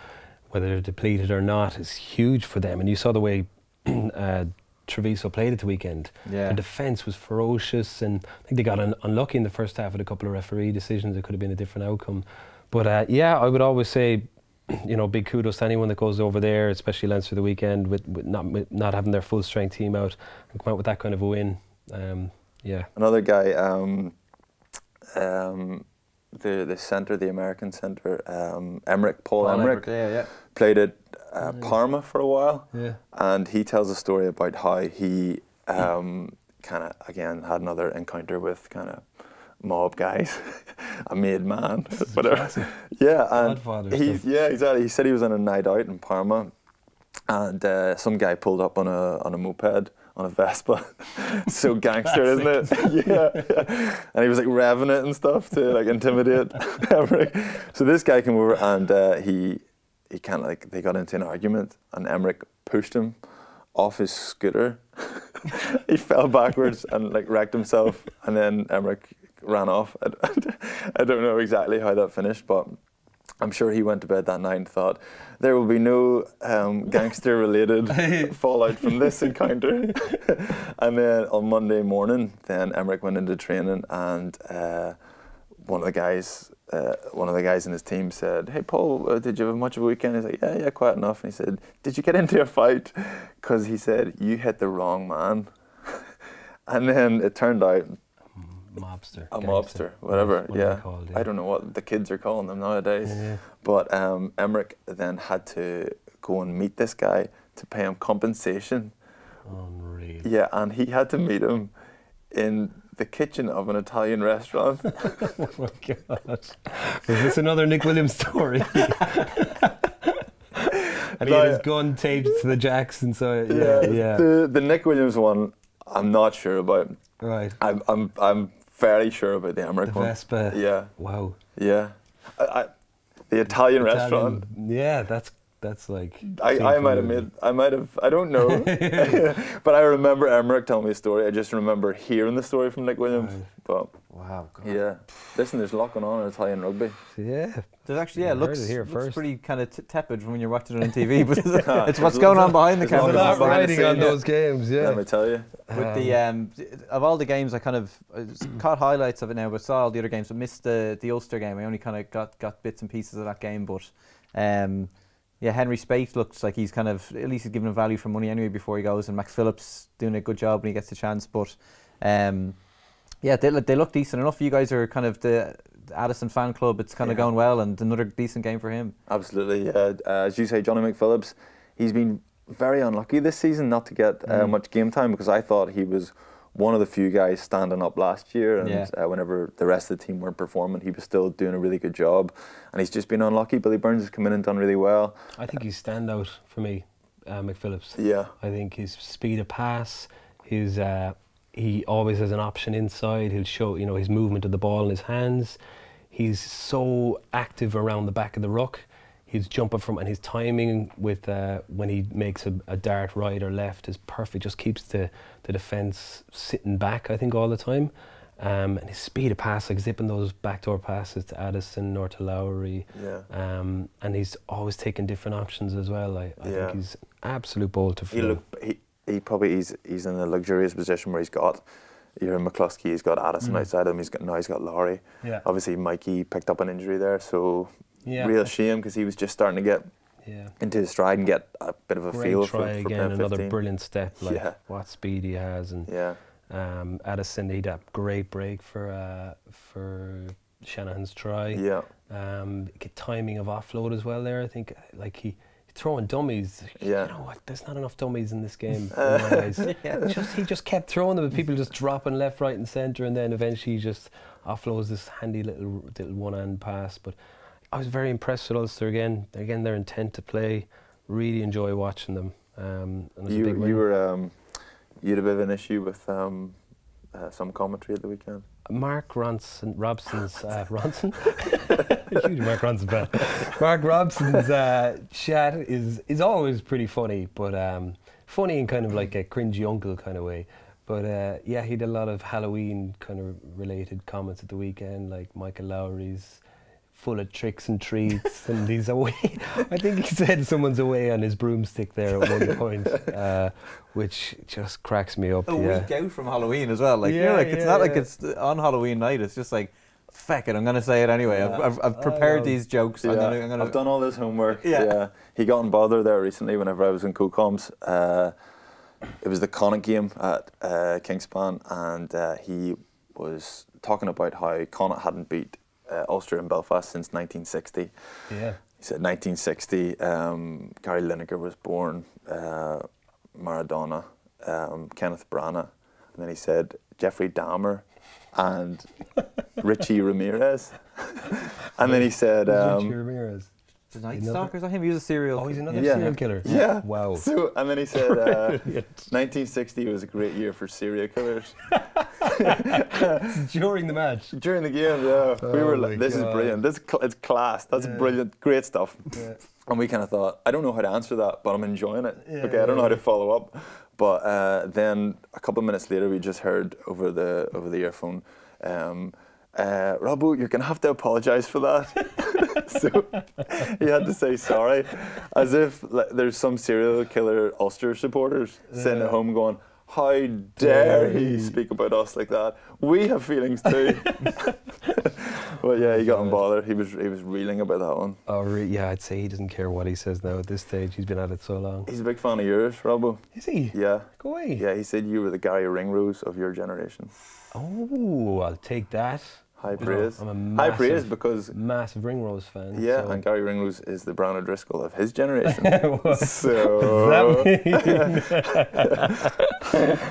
whether they're depleted or not, is huge for them. And you saw the way <clears throat> uh, Treviso played at the weekend. Yeah. Their defence was ferocious, and I think they got un- unlucky in the first half with a couple of referee decisions. It could have been a different outcome. But uh, yeah, I would always say, <clears throat> you know, big kudos to anyone that goes over there, especially Leinster the weekend, with, with not with not having their full strength team out and come out with that kind of a win. Um, yeah, Another guy, um, um, the the centre, the American centre, um, Emerick, Paul, Paul Emerick, Emerick, yeah, yeah. played at uh, Parma for a while. yeah, and he tells a story about how he um, kind of again had another encounter with kind of mob guys, <laughs> a made man, whatever. Yeah, and he yeah exactly. He said he was on a night out in Parma, and uh, some guy pulled up on a on a moped. On a Vespa, <laughs> so gangster, isn't it? <laughs> yeah, and he was like revving it and stuff to like intimidate <laughs> Emerick. So this guy came over and uh, he he kind of like they got into an argument, and Emerick pushed him off his scooter. he fell backwards and like wrecked himself, and then Emerick ran off. I don't know exactly how that finished, but I'm sure he went to bed that night and thought there will be no um, <laughs> gangster-related <laughs> fallout from this encounter. <laughs> and then on Monday morning, then Emerick went into training, and uh, one of the guys, uh, one of the guys in his team said, "Hey Paul, uh, did you have much of a weekend?" He's like, "Yeah, yeah, quite enough." And he said, "Did you get into a fight?" Because he said you hit the wrong man. and then it turned out mobster, a gangster, mobster, whatever. what are they yeah. I don't know what the kids are calling them nowadays. Yeah. But um, Emerick then had to go and meet this guy to pay him compensation. Unreal. Yeah, and he had to meet him in the kitchen of an Italian restaurant. <laughs> Oh my god! Is this another Nick Williams story? and he had his gun taped to the jacks inside. Yeah, yeah. The the Nick Williams one, I'm not sure about. right. I'm I'm I'm very sure about the Emerick The one. Vespa. Yeah, Wow. yeah. I, I, the Italian, restaurant. Yeah, that's that's like. I, I might a have made I might have I don't know, <laughs> <laughs> but I remember Emerick telling me a story. I just remember hearing the story from Nick Williams. Right. But Wow. God. yeah, listen, there's a lot going on in Italian rugby. Yeah. There's actually, yeah, it looks, it here looks first. pretty kind of t- tepid when you're watching it on TV, but <laughs> Yeah, it's what's going on behind the there's camera. lots of There's a lot behind the riding on those games. yeah. Let me tell you. With the um, of all the games, I kind of I s- caught highlights of it now, but saw all the other games. I missed the the Ulster game. I only kind of got got bits and pieces of that game, but um, yeah, Henry Speight looks like he's kind of at least he's giving him value for money anyway before he goes, and McPhillips doing a good job when he gets the chance. But um, yeah, they look- they look decent enough. You guys are kind of the, Addison fan club. It's kind of going well, and another decent game for him. Absolutely. Uh, uh, as you say, Johnny McPhillips, he's been very unlucky this season not to get uh, Mm. much game time because I thought he was one of the few guys standing up last year, and Yeah. uh, whenever the rest of the team weren't performing, he was still doing a really good job. And he's just been unlucky. Billy Burns has come in and done really well. I think he's standout for me, uh, McPhillips. Yeah. I think his speed of pass, his uh, he always has an option inside. He'll show you know his movement of the ball in his hands. He's so active around the back of the ruck. He's jumping from and his timing with uh, when he makes a, a dart right or left is perfect. Just keeps the the defense sitting back. I think all the time. Um, and his speed of pass, like zipping those backdoor passes to Addison or to Lowry, Yeah. um, and he's always taking different options as well. I, I Yeah. think he's absolute ball to He look he, he probably he's he's in a luxurious position where he's got you're in McCloskey, he's got Addison Mm. outside him, he's got now he's got Lowry. yeah, Obviously Mikey picked up an injury there, so yeah, real shame because he was just starting to get yeah. into his stride and get a bit of a Great feel try for, for again, another 15. brilliant step. Like Yeah. what speed he has, and Yeah, um, Addison had a great break for uh, for Shanahan's try. yeah, Um, timing of offload as well there. I think like he throwing dummies. Yeah. You know what? There's not enough dummies in this game. <laughs> in my. Just he just kept throwing them, and people just dropping left, right, and centre, and then eventually he just offloads this handy little little one-hand pass. But I was very impressed with Ulster again. Again, their intent to play. Really enjoy watching them. Um, and it a you big you were um, you had a bit of an issue with um, uh, some commentary at the weekend. Mark Ronson, Robson's uh, <laughs> Ronson, <laughs> huge Mark Ronson fan. Mark Robson's uh, chat is is always pretty funny, but um, funny in kind of like a cringy uncle kind of way. But uh, yeah, he did a lot of Halloween kind of related comments at the weekend, like Michael Lowry's full of tricks and treats, and he's away. I think he said someone's away on his broomstick there at one point, <laughs> uh, which just cracks me up. a yeah. week out from Halloween as well. Like, you Yeah, like it's yeah, not like it's on Halloween night. It's just like, feck it, I'm gonna say it anyway. Yeah. I've, I've, I've prepared these jokes. I'm yeah, gonna, I'm gonna, I've done all this homework. Yeah. he got in bother there recently whenever I was in co-coms. Uh, it was the Connacht game at uh, Kingspan, and uh, he was talking about how Connacht hadn't beat uh, Ulster in Belfast since 1960. yeah. He said 1960, um, Gary Lineker was born, uh, Maradona, um, Kenneth Branagh, and then he said Jeffrey Dahmer and <laughs> Richie Ramirez. <laughs> and then he said, um, Richie Ramirez. The Night another- Stalker, is that him? He was a serial. Oh, he's another Yeah. serial killer. Yeah. Wow. <laughs> so, and then he said, <laughs> uh, 1960 was a great year for serial killers. <laughs> During the match. During the game, yeah, we Oh were like, "This God. is brilliant. This is cl- it's class. That's Yeah. brilliant. Great stuff." Yeah. And we kind of thought, I don't know how to answer that, but I'm enjoying it. Yeah, okay, I don't know how to follow up. But uh, then a couple of minutes later, we just heard over the over the earphone, um, uh, Robbo, you're gonna have to apologise for that. <laughs> so he had to say sorry, as if like, there's some serial killer Ulster supporters sitting at home going. How dare he speak about us like that? We have feelings too. <laughs> but yeah, he got in bother. He was he was reeling about that one. Oh, re- yeah, I'd say he doesn't care what he says now at this stage. He's been at it so long. He's a big fan of yours, Robbo. Is he? Yeah. Go away. Yeah, he said you were the Garry Ringrose of your generation. Oh, I'll take that. High You know, praise. I'm a High massive, praise because massive Ringrose fan. yeah, so. and Garry Ringrose is the Brian O'Driscoll of his generation. <laughs> So <laughs> <laughs> mean?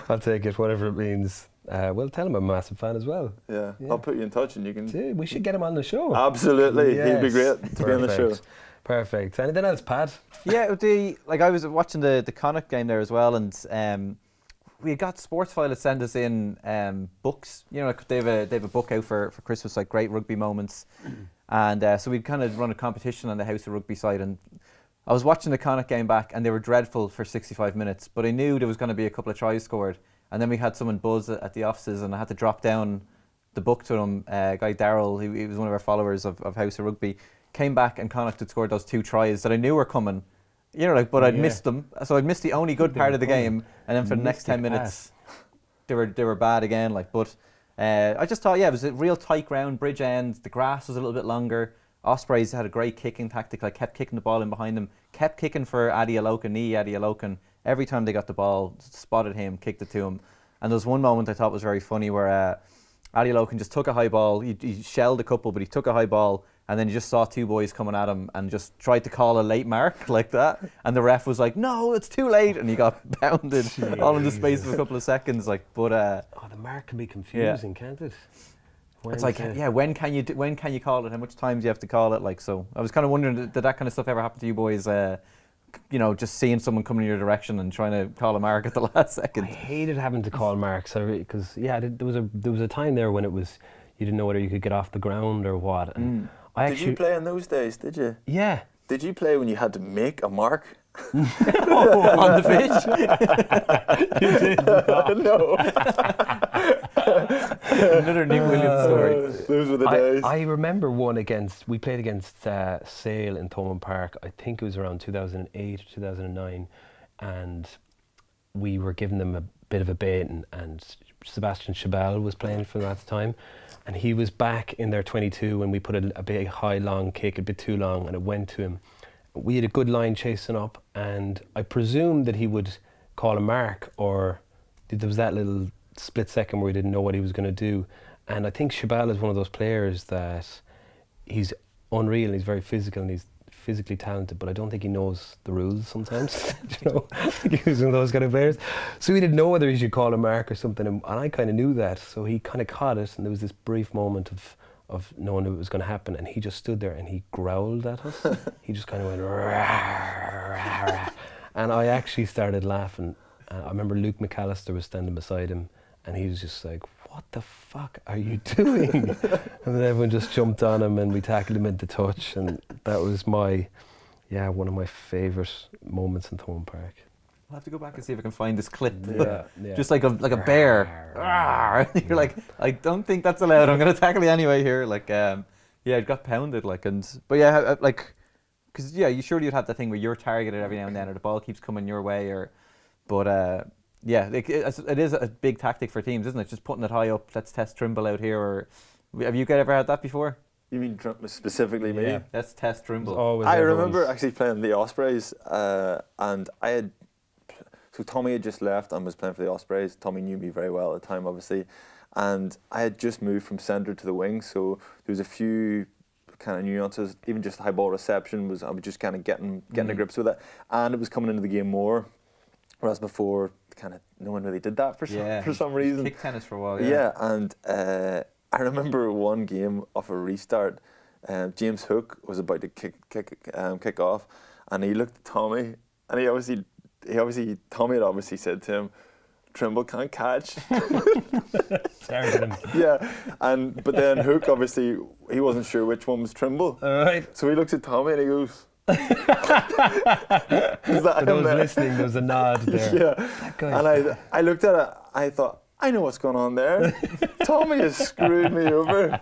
I'll take it, whatever it means. Uh, well, tell him I'm a massive fan as well. yeah, Yeah. I'll put you in touch and you can. Dude, we should get him on the show. Absolutely, he'd be great to be on the show. Perfect. Perfect. Anything else, Pat? yeah, the like I was watching the the Connacht game there as well, and um, we got Sportsfile to send us in um, books. You know, like they have a they have a book out for, for Christmas, like great rugby moments, <clears throat> and uh, so we'd kind of run a competition on the House of Rugby side, and I was watching the Connacht game back, and they were dreadful for 65 minutes, but I knew there was going to be a couple of tries scored, and then we had someone buzz at the offices, and I had to drop down the book to him. Uh, guy Daryl, he, he was one of our followers of, of House of Rugby, came back and Connacht had scored those two tries that I knew were coming. You know, like, but I'd Yeah. missed them, so I'd missed the only good part of the game, and then for the next ten minutes, <laughs> they were they were bad again. Like, but uh, I just thought, yeah, it was a real tight ground, Bridgend. The grass was a little bit longer. Ospreys had a great kicking tactic. Like, kept kicking the ball in behind them, kept kicking for Adeolokun, knee Adi Alokan. Every time they got the ball, spotted him, kicked it to him. And there was one moment I thought was very funny where uh, Adeolokun just took a high ball. He, he shelled a couple, but he took a high ball, and then you just saw two boys coming at him and just tried to call a late mark <laughs> like that. And the ref was like, "No, it's too late," and he got <laughs> pounded all in the space of a couple of seconds. Like, but uh, Oh, the mark can be confusing, can't it? it's like, uh, yeah, when can you do, when can you call it? How much time do you have to call it? Like, so I was kind of wondering, did, that kind of stuff ever happen to you boys? Uh, you know, just seeing someone coming in your direction and trying to call a mark at the <laughs> last second. I hated having to call marks because yeah, there was a there was a time there when it was you didn't know whether you could get off the ground or what. And Mm. I Did actually you play in those days? Did you? yeah Did you play when you had to make a mark? <laughs> on the pitch. <laughs> You did, <laughs> no. Another Nick Williams story. Those were the days. I, I remember one against, we played against uh, Sale in Thomond Park. I think it was around 2008 or 2009. And we were giving them a bit of a baiting. And Sébastien Chabal was playing for them at the time. And he was back in their 22 when we put a, a big, high, long kick, a bit too long, and it went to him. We had a good line chasing up. And I presumed that he would call a mark or there was that little split second where he didn't know what he was going to do. And I think Chabal is one of those players that he's unreal. He's very physical and he's physically talented, but I don't think he knows the rules sometimes. <laughs> <laughs> you know, of those kind of players. So he didn't know whether he should call a mark or something, and, and I kind of knew that. So he kind of caught it, and there was this brief moment of of knowing it was going to happen, and he just stood there and he growled at us. <laughs> he just kind of went, rah, rah, rah. and I actually started laughing. Uh, I remember Luke McAlister was standing beside him, and he was just like, "What the fuck are you <laughs> doing?" and then everyone just jumped on him, and we tackled him into touch, and that was my, yeah, one of my favourite moments in Thomond Park. I'll have to go back and see if I can find this clip. Yeah, yeah. <laughs> Just like a like a bear. Rawr. <laughs> You're like, I don't think that's allowed. I'm gonna tackle you anyway here. Like, um, yeah, it got pounded. Like, and but yeah, like, because yeah, you surely you'd have that thing where you're targeted every now and then, or the ball keeps coming your way, or, but uh, yeah, it, it is a big tactic for teams, isn't it? Just putting it high up. Let's test Trimble out here. Or have you guys ever had that before? you mean Trump specifically me? Yeah. Let's test Trimble. Always I everyone's- remember actually playing the Ospreys, uh, and I had. So Tommy had just left and was playing for the Ospreys. Tommy knew me very well at the time, obviously, and I had just moved from centre to the wing, so there was a few kind of nuances. Even just high ball reception was I was just kind of getting getting to Mm. grips with it, and it was coming into the game more, whereas before kind of no one really did that for some yeah, for some reason. Kick tennis for a while. Yeah, Yeah. and uh, I remember one game of a restart. Um, James Hook was about to kick kick um, kick off, and he looked at Tommy, and he obviously he obviously Tommy had obviously said to him, "Trimble can't catch." <laughs> Yeah, and but then Hook obviously he wasn't sure which one was Trimble, All right. so he looks at Tommy and he goes. Is that For those there? listening, there was a nod there. <laughs> Yeah. That. And I, I looked at it, I thought, I know what's going on there. Tommy has screwed me over.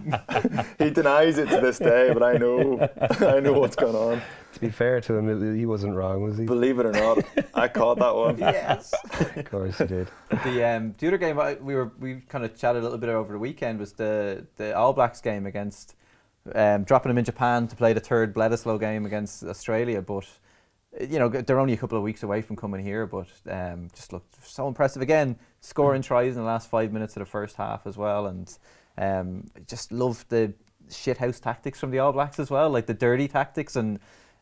he denies it to this day, but I know, I know what's going on. to be fair to him, he wasn't wrong, was he? Believe it or not, I caught that one. <laughs> Yes. Of course he did. the um, the other game I, we were we kind of chatted a little bit over the weekend was the the All Blacks game against um, dropping them in Japan to play the third Bledisloe game against Australia, but you know they're only a couple of weeks away from coming here, but um, just looked so impressive again, scoring tries in the last five minutes of the first half as well, and um, just loved the shithouse tactics from the All Blacks as well, like the dirty tactics and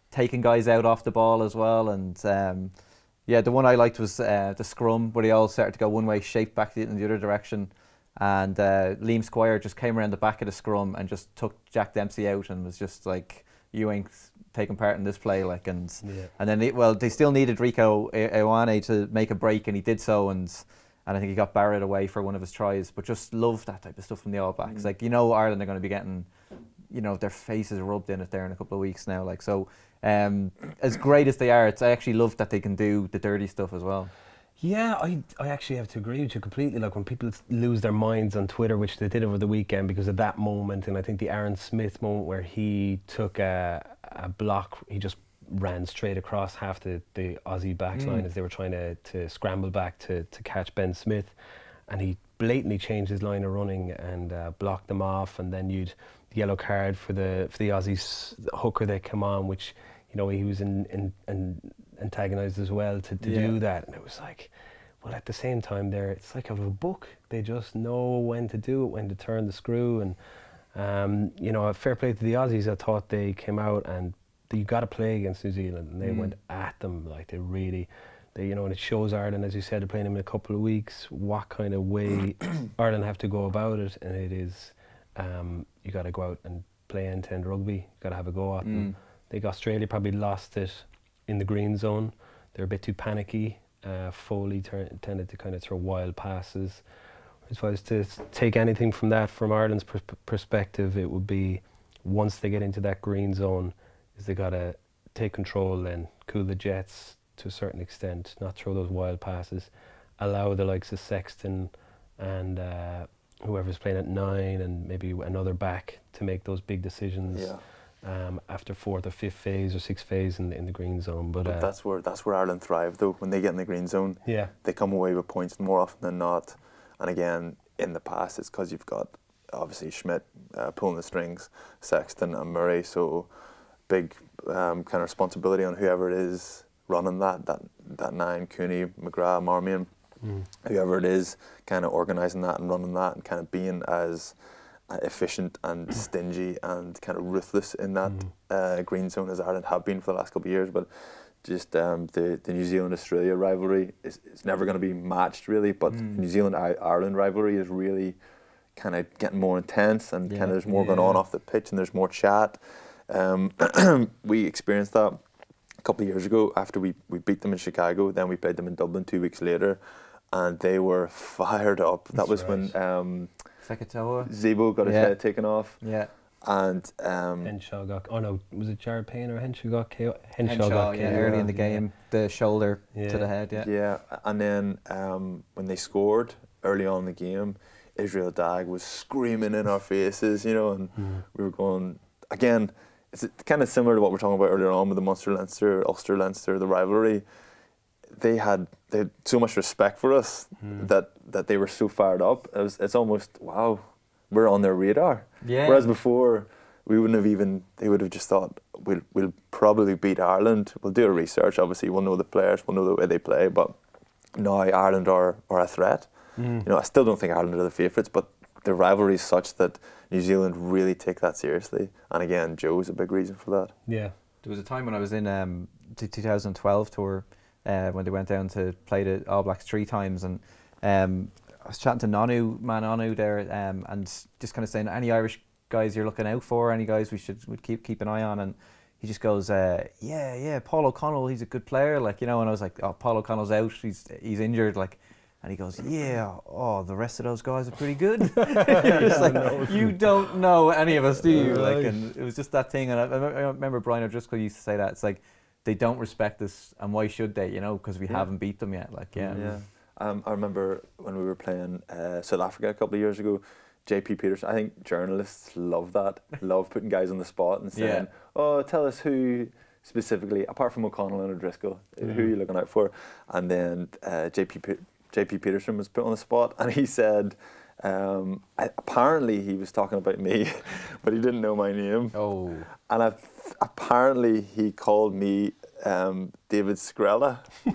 taking guys out off the ball as well, and. Um, yeah, the one I liked was uh, the scrum, where they all started to go one way, shape back in the other direction. And uh, Liam Squire just came around the back of the scrum and just took Jack Dempsey out and was just like, you ain't taking part in this play. like And Yeah. and then, they, well, they still needed Rieko Ioane to make a break, and he did so. And and I think he got Barrett away for one of his tries. But just love that type of stuff from the All Blacks. Like, you know, Ireland are going to be getting, you know, their faces rubbed in it there in a couple of weeks now. Like, so um, as great as they are, it's I actually love that they can do the dirty stuff as well. Yeah, I, I actually have to agree with you completely. Like when people lose their minds on Twitter, which they did over the weekend because of that moment, and I think the Aaron Smith moment where he took a, a block, he just ran straight across half the, the Aussie backline Mm. as they were trying to, to scramble back to, to catch Ben Smith, and he blatantly changed his line of running and uh, blocked them off, and then you'd the yellow card for the for the Aussies hooker that came on, which you know he was in, in, in antagonized as well to, to Yeah. do that, and it was like, well, at the same time, there it's like of a book. They just know when to do it, when to turn the screw, and um, you know, fair play to the Aussies. I thought they came out and you got to play against New Zealand, and they Mm. went at them like they really. They, you know, and it shows Ireland, as you said, they're playing them in a couple of weeks. What kind of way <clears throat> Ireland have to go about it, and it is, um, you got to go out and play end-to-end rugby. Got to have a go at them. Mm. I think Australia probably lost it in the green zone. They're a bit too panicky. Uh, Foley tended to kind of throw wild passes. If I was to take anything from that, from Ireland's pers- perspective, it would be once they get into that green zone, is they got to take control and cool the jets to a certain extent, not throw those wild passes, allow the likes of Sexton and uh, whoever's playing at nine and maybe another back to make those big decisions Yeah. Um, after fourth or fifth phase or sixth phase in, the, in the green zone. But, But uh, that's where that's where Ireland thrive though. When they get in the green zone, yeah, they come away with points more often than not. And again, in the past, it's because you've got obviously Schmidt uh, pulling the strings, Sexton and Murray. So big um, kind of responsibility on whoever it is running that that that nine, Cooney, McGrath, Marmion, whoever it is, kind of organising that and running that and kind of being as efficient and stingy and kind of ruthless in that uh, green zone as Ireland have been for the last couple of years. But just um, the, the New Zealand Australia rivalry is, is never going to be matched really, but the New Zealand Ireland rivalry is really kind of getting more intense and Yeah. kind of there's more going on off the pitch and there's more chat. Um, <clears throat> we experienced that a couple of years ago after we, we beat them in Chicago. Then we played them in Dublin two weeks later, and they were fired up. That That's was right. when um, Fekitoa. Zebo got his Yeah. head taken off, Yeah. and um, Henshaw got. Oh no, was it Jared Payne or Henshaw got KO? Henshaw, Henshaw, got yeah, early in the game, the shoulder Yeah. to the head, yeah. Yeah, and then um, when they scored early on in the game, Israel Dagg was screaming in our faces, you know, and we were going again. It's kind of similar to what we we're talking about earlier on with the Munster Leinster, Ulster Leinster, the rivalry. They had they had so much respect for us that that they were so fired up. It was, it's almost wow, we're on their radar. Yeah. Whereas before, we wouldn't have even. They would have just thought we'll we'll probably beat Ireland. We'll do a research. Obviously, we'll know the players. We'll know the way they play. But now Ireland are are a threat. You know, I still don't think Ireland are the favourites, but the rivalry is such that New Zealand really take that seriously. And again, Joe's a big reason for that. Yeah, There was a time when I was in um, the 2012 tour uh, when they went down to play the All Blacks three times, and um, I was chatting to Nonu, Ma'a Nonu there, um, and just kind of saying any Irish guys you're looking out for, any guys we should would keep keep an eye on, and he just goes, uh, yeah, yeah, Paul O'Connell, he's a good player, like you know, and I was like, oh, Paul O'Connell's out, he's he's injured, like. And he goes, yeah. Oh, the rest of those guys are pretty good. <laughs> <laughs> It's like, you don't know any of us, do you? Like, and it was just that thing. And I, I remember Brian O'Driscoll used to say that. It's like they don't respect us, and why should they? You know, because we Yeah. haven't beat them yet. Like, yeah, Yeah. Um, I remember when we were playing uh, South Africa a couple of years ago. JP Pietersen. I think journalists love that. <laughs> love putting guys on the spot and saying, Yeah. "Oh, tell us who specifically, apart from O'Connell and O'Driscoll, who are you looking out for?" And then uh, JP JP Pietersen was put on the spot, and he said. Um, I, apparently he was talking about me, <laughs> but he didn't know my name. Oh, And I, apparently he called me um, David Skrela. <laughs> the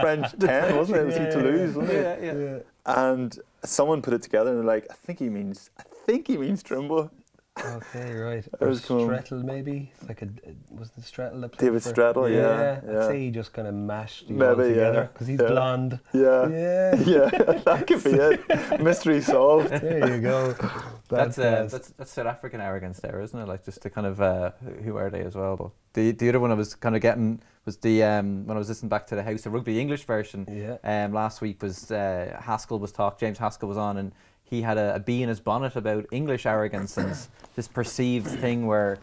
French 10, wasn't it? It was from Toulouse, wasn't it? yeah, yeah. And someone put it together and they're like, I think he means, I think he means Trimble. Okay, right. <laughs> That Or was cool. Strettle, maybe. Like a was it Strettle that played David for- Strettle, yeah, I'd yeah. say he just kind of mashed you all Maybe, yeah, together because he's yeah. blonde. Yeah. Yeah. <laughs> Yeah, that could be it. Mystery solved. There you go. That's, uh, that's that's South African arrogance there, isn't it? Like just to kind of uh, who are they as well? But the the other one I was kind of getting was the um, when I was listening back to the House of Rugby English version. Yeah. Um, last week was uh, Haskell was talk. James Haskell was on, and he had a, a bee in his bonnet about English arrogance and <coughs> this perceived thing where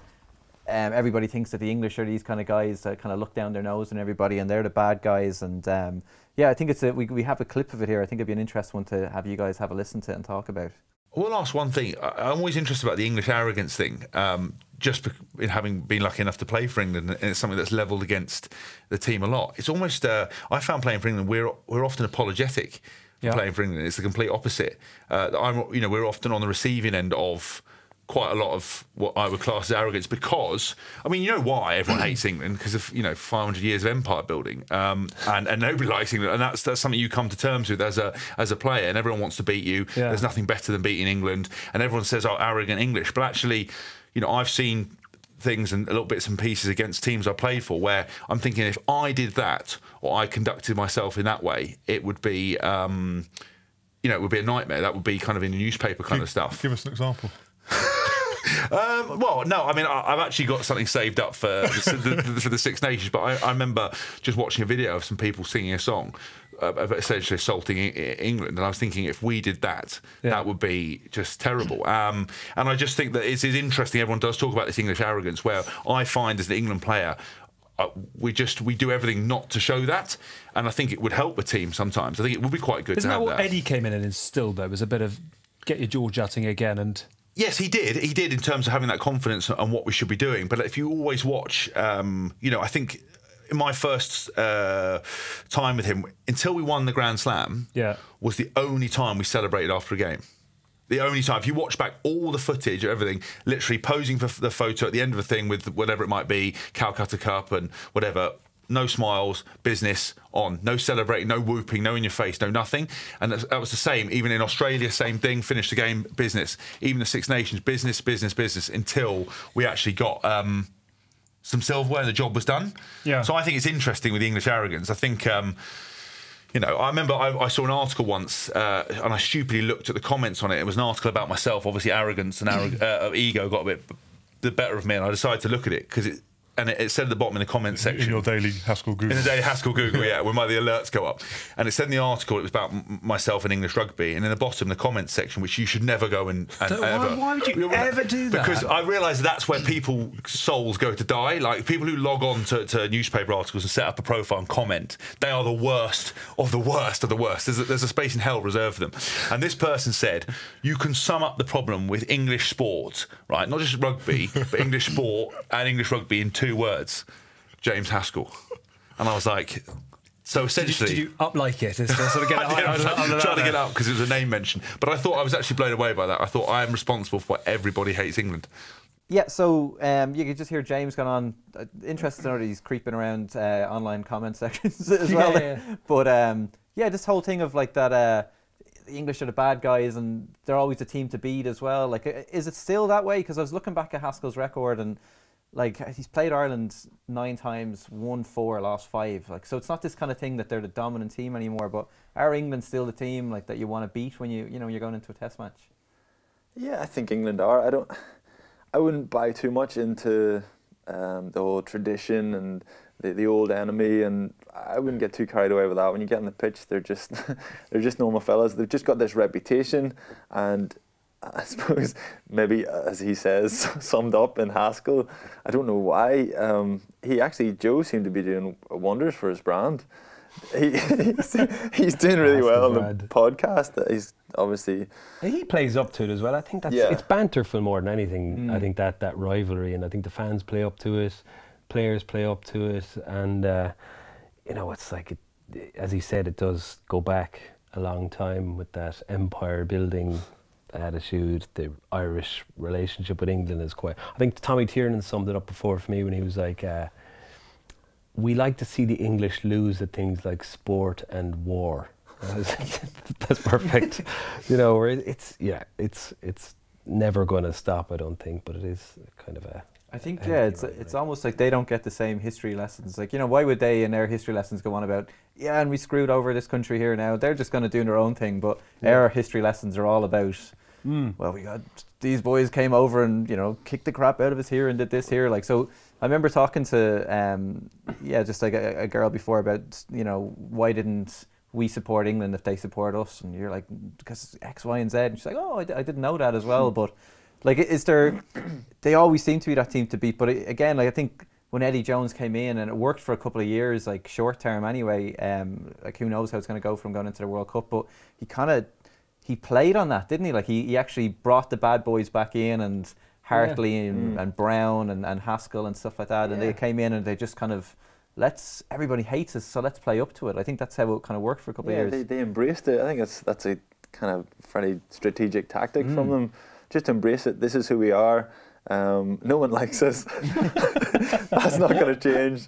um, everybody thinks that the English are these kind of guys that kind of look down their nose on everybody, and they're the bad guys. And um, yeah, I think it's a, we we have a clip of it here. I think it'd be an interesting one to have you guys have a listen to it and talk about. I will ask one thing. I- I'm always interested about the English arrogance thing. Um, just in having been lucky enough to play for England, and it's something that's levelled against the team a lot. It's almost. Uh, I found playing for England, we're we're often apologetic for Yeah. playing for England. It's the complete opposite. Uh, I'm, you know, we're often on the receiving end of quite a lot of what I would class as arrogance because I mean you know why everyone <clears throat> hates England because of you know 500 years of empire building um, and and nobody likes England and that's that's something you come to terms with as a as a player and everyone wants to beat you Yeah. there's nothing better than beating England and everyone says oh arrogant English but actually you know I've seen things and little bits and pieces against teams I played for where I'm thinking if I did that or I conducted myself in that way it would be um, you know it would be a nightmare that would be kind of in the newspaper kind of stuff Give us an example. <laughs> <laughs> Um, well, no, I mean, I, I've actually got something saved up for the, the, for the Six Nations, but I, I remember just watching a video of some people singing a song. Uh, of essentially assaulting England, and I was thinking if we did that, that would be just terrible. Um, and I just think that it's, it's interesting. Everyone does talk about this English arrogance, where I find as an England player, uh, we just we do everything not to show that, and I think it would help the team sometimes. I think it would be quite good Isn't to that have what that. Eddie came in and instilled though? Was a bit of get your jaw jutting again and Yes, he did. He did in terms of having that confidence on what we should be doing. But if you always watch, um, you know, I think in my first uh, time with him, until we won the Grand Slam, Yeah. was the only time we celebrated after a game. The only time, if you watch back all the footage, of everything, literally posing for the photo at the end of a thing with whatever it might be, Calcutta Cup and whatever, no smiles, business on, no celebrating, no whooping, no in your face, no nothing. And that that was the same. Even in Australia, same thing. Finished the game, business. Even the Six Nations, business, business, business. Until we actually got. Um, some silverware and the job was done. Yeah. So I think it's interesting with the English arrogance. I think, um, you know, I remember I, I saw an article once uh, and I stupidly looked at the comments on it. It was an article about myself. Obviously, arrogance and arrog- <laughs> uh, ego got a bit the better of me, and I decided to look at it because it. And it, it said at the bottom in the comments section. In your daily Haskell Google. In the day Haskell Google, yeah, when my the alerts go up, and it said in the article it was about myself and English rugby, and in the bottom the comments section, which you should never go and, and why- ever. why would you ever do that? Because I realise that's where people souls go to die. Like people who log on to, to newspaper articles and set up a profile and comment, they are the worst of the worst of the worst. There's a, there's a space in hell reserved for them. And this person said, you can sum up the problem with English sport, right? Not just rugby, but English sport and English rugby in two words. James Haskell. And I was like, so did you, essentially. did you up like it? Is sort of <laughs> get it I did. I was higher- like, trying to get higher? up because it was a name mention. But I thought I was actually blown away by that. I thought I am responsible for why everybody hates England. Yeah, so um, you could just hear James going on. Uh, interesting to know he's creeping around uh, online comment <laughs> sections as well. Yeah, yeah. But um, yeah, this whole thing of like that. Uh, the English are the bad guys, and they're always a team to beat as well. Like, uh, is it still that way? Because I was looking back at Haskell's record, and like he's played Ireland nine times, won four, lost five. Like, so it's not this kind of thing that they're the dominant team anymore. But are England still the team like that you want to beat when you you know you're going into a Test match? Yeah, I think England are. I don't. I wouldn't buy too much into um, the whole tradition and the, the old enemy, and I wouldn't get too carried away with that. When you get on the pitch, they're just <laughs> they're just normal fellas. They've just got this reputation, and I suppose maybe as he says, <laughs> summed up in Haskell. I don't know why. Um, he actually Joe seemed to be doing wonders for his brand. He, <laughs> he's, he's doing really well on the podcast. He's obviously He plays up to it as well. I think that's Yeah. it's banterful more than anything. I think that that rivalry, and I think the fans play up to it, players play up to it, and uh, you know it's like it, as he said, it does go back a long time with that empire building attitude. The Irish relationship with England is quite. I think Tommy Tiernan summed it up before for me when he was like. Uh, we like to see the English lose at things like sport and war. <laughs> I was like, <laughs> That's perfect. <laughs> you know, where it's yeah, it's it's never going to stop. I don't think, but it is kind of a. I think yeah, it's it's almost like they don't get the same history lessons. Like you know, why would they in their history lessons go on about yeah, and we screwed over this country here now? They're just going to do their own thing. But our history lessons are all about well, we got these boys came over and you know kicked the crap out of us here and did this here. Like so, I remember talking to um, yeah, just like a, a girl before about you know why didn't we support England if they support us? And you're like because X, Y, and Z. And she's like, oh, I, d- I didn't know that as well. <laughs> But like, is there? They always seem to be that team to beat. But again, like I think when Eddie Jones came in and it worked for a couple of years, like short term anyway. Um, like who knows how it's going to go from going into the World Cup? But he kind of he played on that, didn't he? Like he, he actually brought the bad boys back in and Hartley and, and Brown and, and Haskell and stuff like that. And they came in and they just kind of let's everybody hates us, so let's play up to it. I think that's how it kind of worked for a couple yeah, of years. they they embraced it. I think that's that's a kind of fairly strategic tactic from Mm. them. Just embrace it. This is who we are. Um, no one likes us. <laughs> that's not going to change.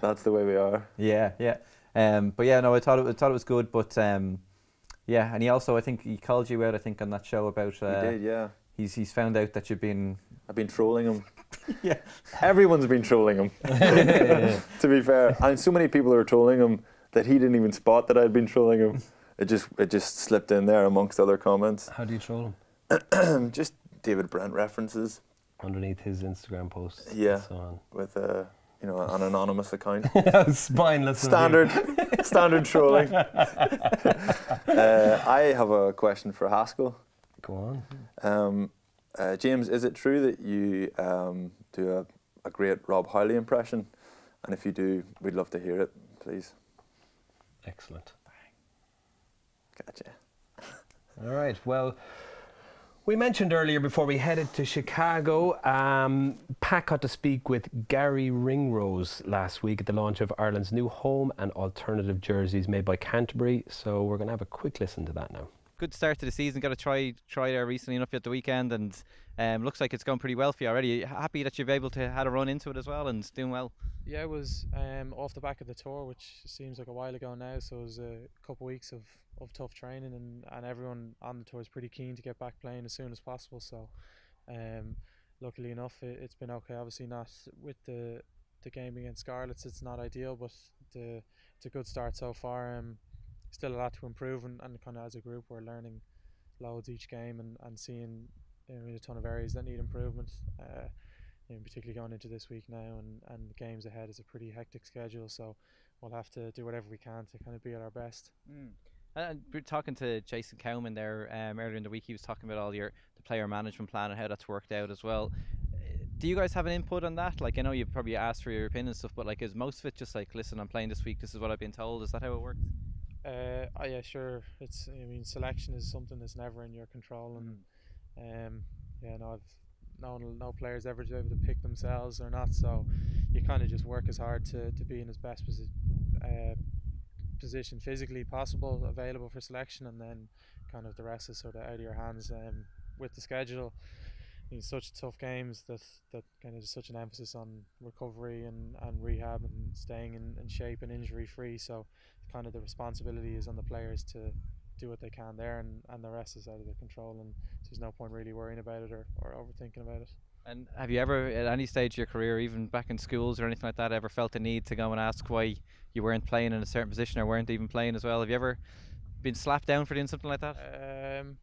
That's the way we are. Yeah, yeah. Um, but yeah, no, I thought it, I thought it was good. But um, yeah, and he also, I think, he called you out. I think on that show about We uh, did, yeah. he's he's found out that you've been I've been trolling him. <laughs> yeah Everyone's been trolling him. <laughs> to be fair, and so many people are trolling him that he didn't even spot that I'd been trolling him. It just it just slipped in there amongst other comments. How do you troll him? <clears throat> just David Brent references. underneath his Instagram posts. and Yeah. so on. with a you know an anonymous account. <laughs> Spineless. standard <laughs> standard trolling. <laughs> uh, I have a question for Haskell. Go on. Um, uh, James, is it true that you um, do a, a great Rob Howley impression? And if you do, we'd love to hear it, please. Excellent. Gotcha. All right. Well, we mentioned earlier before we headed to Chicago, um, Pat got to speak with Garry Ringrose last week at the launch of Ireland's new home and alternative jerseys made by Canterbury. So we're going to have a quick listen to that now. Good start to the season. Got to try try there recently enough at the weekend, and um, looks like it's gone pretty well for you already. Happy that you've able to had a run into it as well and doing well. Yeah, it was um, off the back of the tour, which seems like a while ago now. So it was a couple of weeks of, of tough training, and, and everyone on the tour is pretty keen to get back playing as soon as possible. So, um, luckily enough, it, it's been okay. Obviously, not with the the game against Scarlets, it's not ideal, but the it's a good start so far. Um, still a lot to improve, and, and kind of as a group, we're learning loads each game and, and seeing you know, a ton of areas that need improvement. Uh, you know, particularly going into this week now and, and the games ahead is a pretty hectic schedule so we'll have to do whatever we can to kind of be at our best And we're talking to Jason Cowman there um, earlier in the week. He was talking about all your the player management plan and how that's worked out as well. Uh, Do you guys have an input on that? Like I know you probably asked for your opinion and stuff, but like is most of it just like, listen, I'm playing this week. This is what I've been told. Is that how it works? Uh, oh yeah sure. It's I mean selection is something that's never in your control and um, yeah no I've no, no players ever to be able to pick themselves or not so you kind of just work as hard to, to be in as best posi- uh, position physically possible available for selection and then kind of the rest is sort of out of your hands um, with the schedule in such tough games that that kind of such an emphasis on recovery and, and rehab and staying in, in shape and injury free so kind of the responsibility is on the players to do what they can there and, and the rest is out of their control and there's no point really worrying about it or, or overthinking about it And have you ever, at any stage of your career, even back in schools or anything like that, ever felt the need to go and ask why you weren't playing in a certain position or weren't even playing as well? Have you ever been slapped down for doing something like that? Um,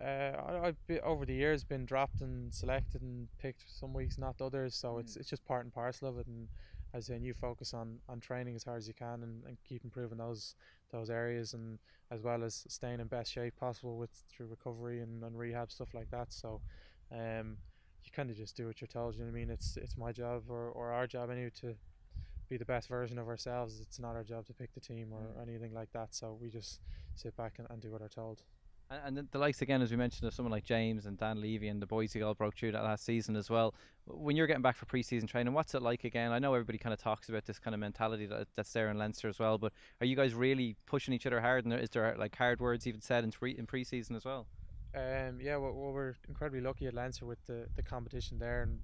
uh, I, I've been, over the years been dropped and selected and picked some weeks, not others. So it's it's just part and parcel of it. And as in, you focus on, on training as hard as you can and, and keep improving those those areas, and as well as staying in best shape possible with through recovery and, and rehab stuff like that. So, um, you kind of just do what you're told. You know what I mean? It's it's my job or, or our job anyway to be the best version of ourselves. It's not our job to pick the team or anything like that. So we just sit back and, and do what we're told. And, and the- likes again, as we mentioned, of someone like James and Dan Leavy and the boys who all broke through that last season as well. When you're getting back for pre-season training, what's it like again? I know everybody kind of talks about this kind of mentality that, that's there in Leinster as well, but are you guys really pushing each other hard? And is there like hard words even said in, pre- in pre-season as well? Um, yeah, well, well, we're incredibly lucky at Leinster with the, the competition there and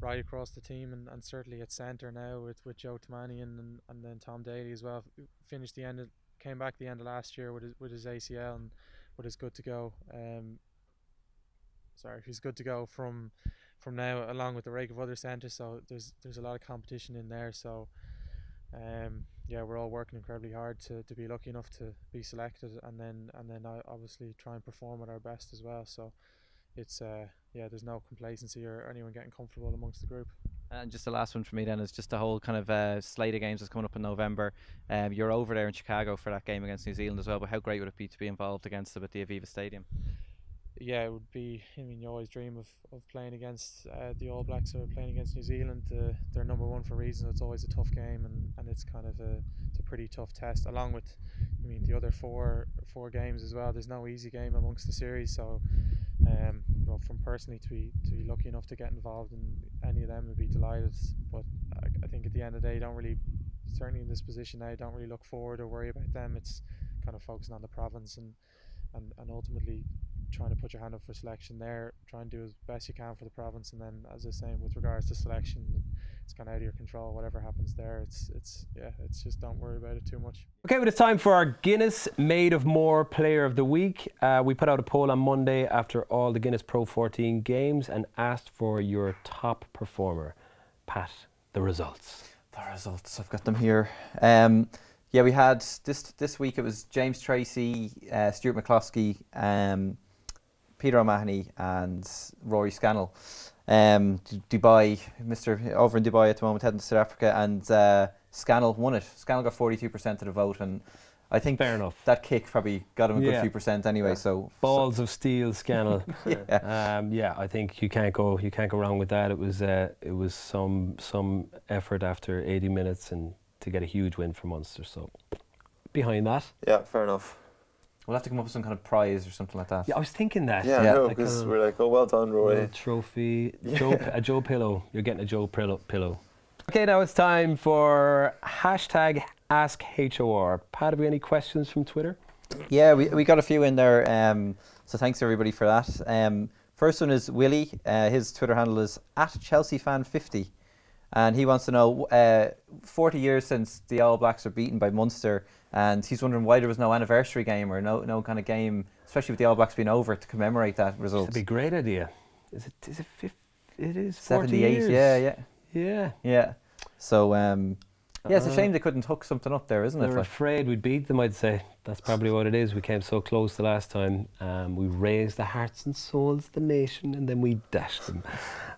right across the team, and, and certainly at centre now with, with Joe Tomane and, and then Tom Daly as well. Finished the end, of, came back the end of last year with his, with his ACL and with his good to go. Um, sorry, he's good to go from from now, along with the rake of other centres. So there's there's a lot of competition in there. So um, yeah, we're all working incredibly hard to, to be lucky enough to be selected, and then and then obviously try and perform at our best as well. So it's uh, yeah, there's no complacency or anyone getting comfortable amongst the group. And just the last one for me then is just the whole kind of uh, slate of games that's coming up in November. Um, you're over there in Chicago for that game against New Zealand as well, but how great would it be to be involved against them at the Aviva Stadium? yeah, it would be. I mean, you always dream of, of playing against uh, the All Blacks or playing against New Zealand. Uh, they're number one for a reason. It's always a tough game, and, and it's kind of a it's a pretty tough test. Along with, I mean, the other four four games as well. There's no easy game amongst the series. So, um, from personally to be to be lucky enough to get involved in any of them, would be delighted. But I, I think at the end of the day, don't really, certainly in this position now, don't really look forward or worry about them. It's kind of focusing on the province and and, and ultimately trying to put your hand up for selection there, try and do as best you can for the province, and then as I saying with regards to selection, it's kind of out of your control. Whatever happens there, it's it's yeah, it's just don't worry about it too much. Okay, well, it's time for our Guinness Made of More Player of the Week. Uh, we put out a poll on Monday after all the Guinness Pro 14 games and asked for your top performer. Pat, the results. The results, I've got them here. Um, yeah, we had this this week. It was James Tracy, uh, Stuart McCloskey, um, Peter O'Mahony and Rory Scannell. Um, Dubai, Mr. over in Dubai at the moment, heading to South Africa, and uh, Scannell won it. Scannell got 42% of the vote, and I think Fair enough. that kick probably got him a good Yeah. few percent anyway. So Balls of steel Scannell. <laughs> yeah. Um, yeah, I think you can't go you can't go wrong with that. It was uh, it was some some effort after 80 minutes and to get a huge win for Munster. So behind that, Yeah, fair enough. We'll have to come up with some kind of prize or something like that. yeah, I was thinking that. Yeah, Yeah. no, Like because a we're like, oh, well done, Roy. little trophy, <laughs> Joe, a Joe pillow. You're getting a Joe pillow. pillow. Okay, now it's time for hashtag Ask HOR. Pat, have we any questions from Twitter? Yeah, we, we got a few in there. Um, so thanks everybody for that. Um, first one is Willie. Uh, his Twitter handle is at Chelsea fan 50, and he wants to know uh, 40 years since the All Blacks were beaten by Munster, and he's wondering why there was no anniversary game or no no kind of game, especially with the All Blacks being over to commemorate that result. That'd be a great idea. Is it? Is it? Fif- it is 40 78. years. Yeah, yeah, Yeah. yeah. So um, yeah, it's a Uh, shame they couldn't hook something up there, isn't it? They're Like, afraid we'd beat them, I'd say. That's probably what it is. We came so close the last time. Um, we raised the hearts and souls of the nation and then we dashed them.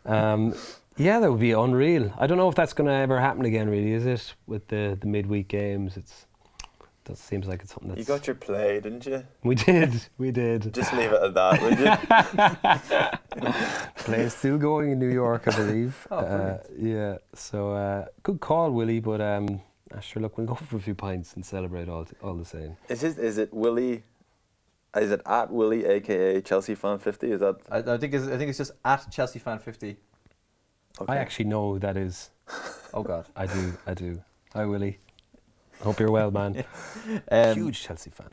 Um, yeah, that would be unreal. I don't know if that's going to ever happen again, really, is it? With the, the midweek games, it's that seems like it's something that's. You got your play, didn't you? we did, we did. <laughs> Just leave it at that, would you? <laughs> Play is still going in New York, I believe. <laughs> Oh, uh, brilliant. yeah, so uh, good call, Willie. But um, ah, sure, look, we'll go for a few pints and celebrate all, all the same. Is it, is it Willie? Is it at Willie, aka Chelsea fan 50? Is that? I, I think it's, I think it's just at Chelsea fan 50. Okay. I actually know who that is. Oh God. I do, I do. Hi, Willie. Hope you're well, man. <laughs> Um, Huge Chelsea fan.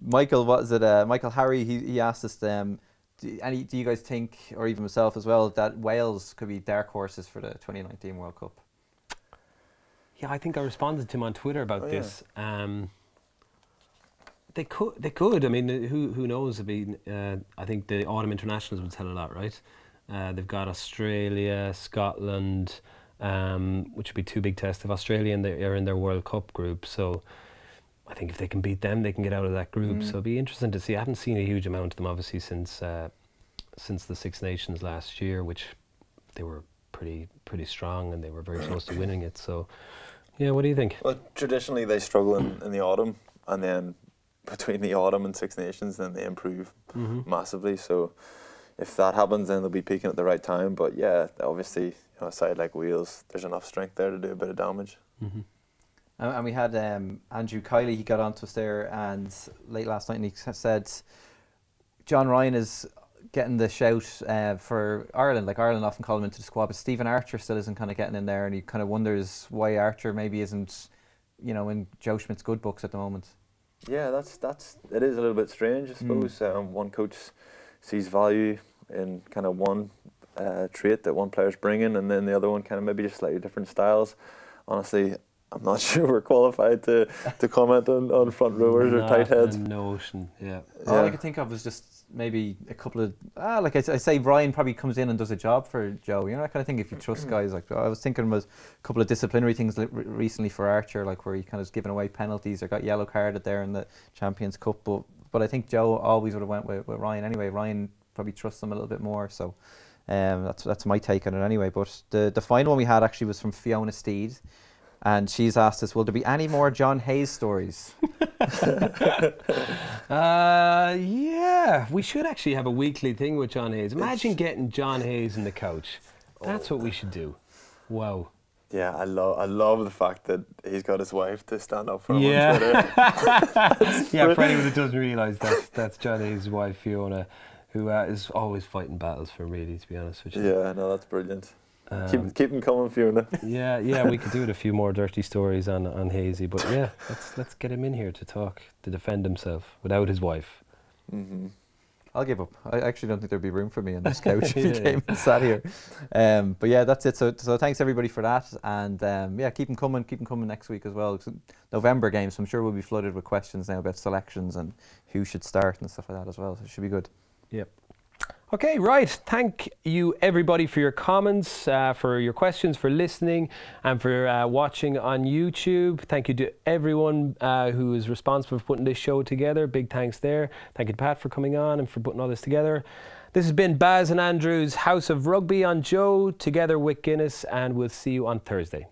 Michael, what is it? Uh, Michael Harry, he, he asked us, um, do, any, do you guys think, or even myself as well, that Wales could be dark horses for the 2019 World Cup? Yeah, I think I responded to him on Twitter about Oh, yeah. this. Um, they could, they could. I mean, who who knows? I mean, uh, I think the autumn internationals would tell a lot, right? Uh, they've got Australia, Scotland, um, which would be two big tests. of Australia and they are in their World Cup group, so I think if they can beat them, they can get out of that group. So it'll be interesting to see. I haven't seen a huge amount of them, obviously, since uh, since the Six Nations last year, which they were pretty pretty strong and they were very close to <coughs> winning it. So, yeah, what do you think? Well, traditionally they struggle in, in the autumn, and then between the autumn and Six Nations, then they improve Mm-hmm. massively. So if that happens, then they'll be peaking at the right time. But yeah, obviously, you know, a side like Wales, there's enough strength there to do a bit of damage. Mm-hmm. And, and we had um, Andrew Kiley, he got onto us there, and late last night, and he said John Ryan is getting the shout uh, for Ireland. Like Ireland often call him into the squad, but Stephen Archer still isn't kind of getting in there, and he kind of wonders why Archer maybe isn't, you know, in Joe Schmidt's good books at the moment. Yeah, that's that's it is a little bit strange, I suppose. Um, one coach sees value in kind of one uh, trait that one player's bringing, and then the other one kind of maybe just slightly different styles. Honestly, I'm not <laughs> sure we're qualified to, to comment on, on front <laughs> rowers or tight heads. notion, yeah. All I could think of was just maybe a couple of ah, like I say, Ryan probably comes in and does a job for Joe. You know that kind of thing. If you trust <clears throat> guys, like I was thinking was a couple of disciplinary things li- recently for Archer, like where he kind of given away penalties or got yellow carded there in the Champions Cup. But but I think Joe always would have went with, with Ryan anyway. Ryan probably trusts him a little bit more. So um, that's that's my take on it anyway. But the the final one we had actually was from Fiona Steed. And she's asked us, will there be any more John Hayes stories? <laughs> <laughs> Uh, yeah, we should actually have a weekly thing with John Hayes. Imagine getting John Hayes in the couch. That's what we should do. Wow. Yeah, I love I love the fact that he's got his wife to stand up for him Yeah. on Twitter. <laughs> yeah, for anyone that doesn't realise, that's, that's John Hayes' wife, Fiona, who uh, is always fighting battles for really, to be honest with you. yeah, no, that's brilliant. Um, keep keep him coming, Fiona. yeah, yeah, we could do it a few more dirty <laughs> stories on, on Hazy, but yeah, let's, let's get him in here to talk, to defend himself without his wife. hmm I'll give up. I actually don't think there'd be room for me on this couch <laughs> if you yeah. came and sat here. Um, but yeah, that's it. So, so thanks everybody for that, and um, yeah, keep them coming. Keep them coming next week as well. November games, so I'm sure we'll be flooded with questions now about selections and who should start and stuff like that as well. So it should be good. Yep. Okay, right. Thank you, everybody, for your comments, uh, for your questions, for listening, and for uh, watching on YouTube. Thank you to everyone uh, who is responsible for putting this show together. Big thanks there. Thank you to Pat for coming on and for putting all this together. This has been Baz and Andrew's House of Rugby on Joe, together with Guinness, and we'll see you on Thursday.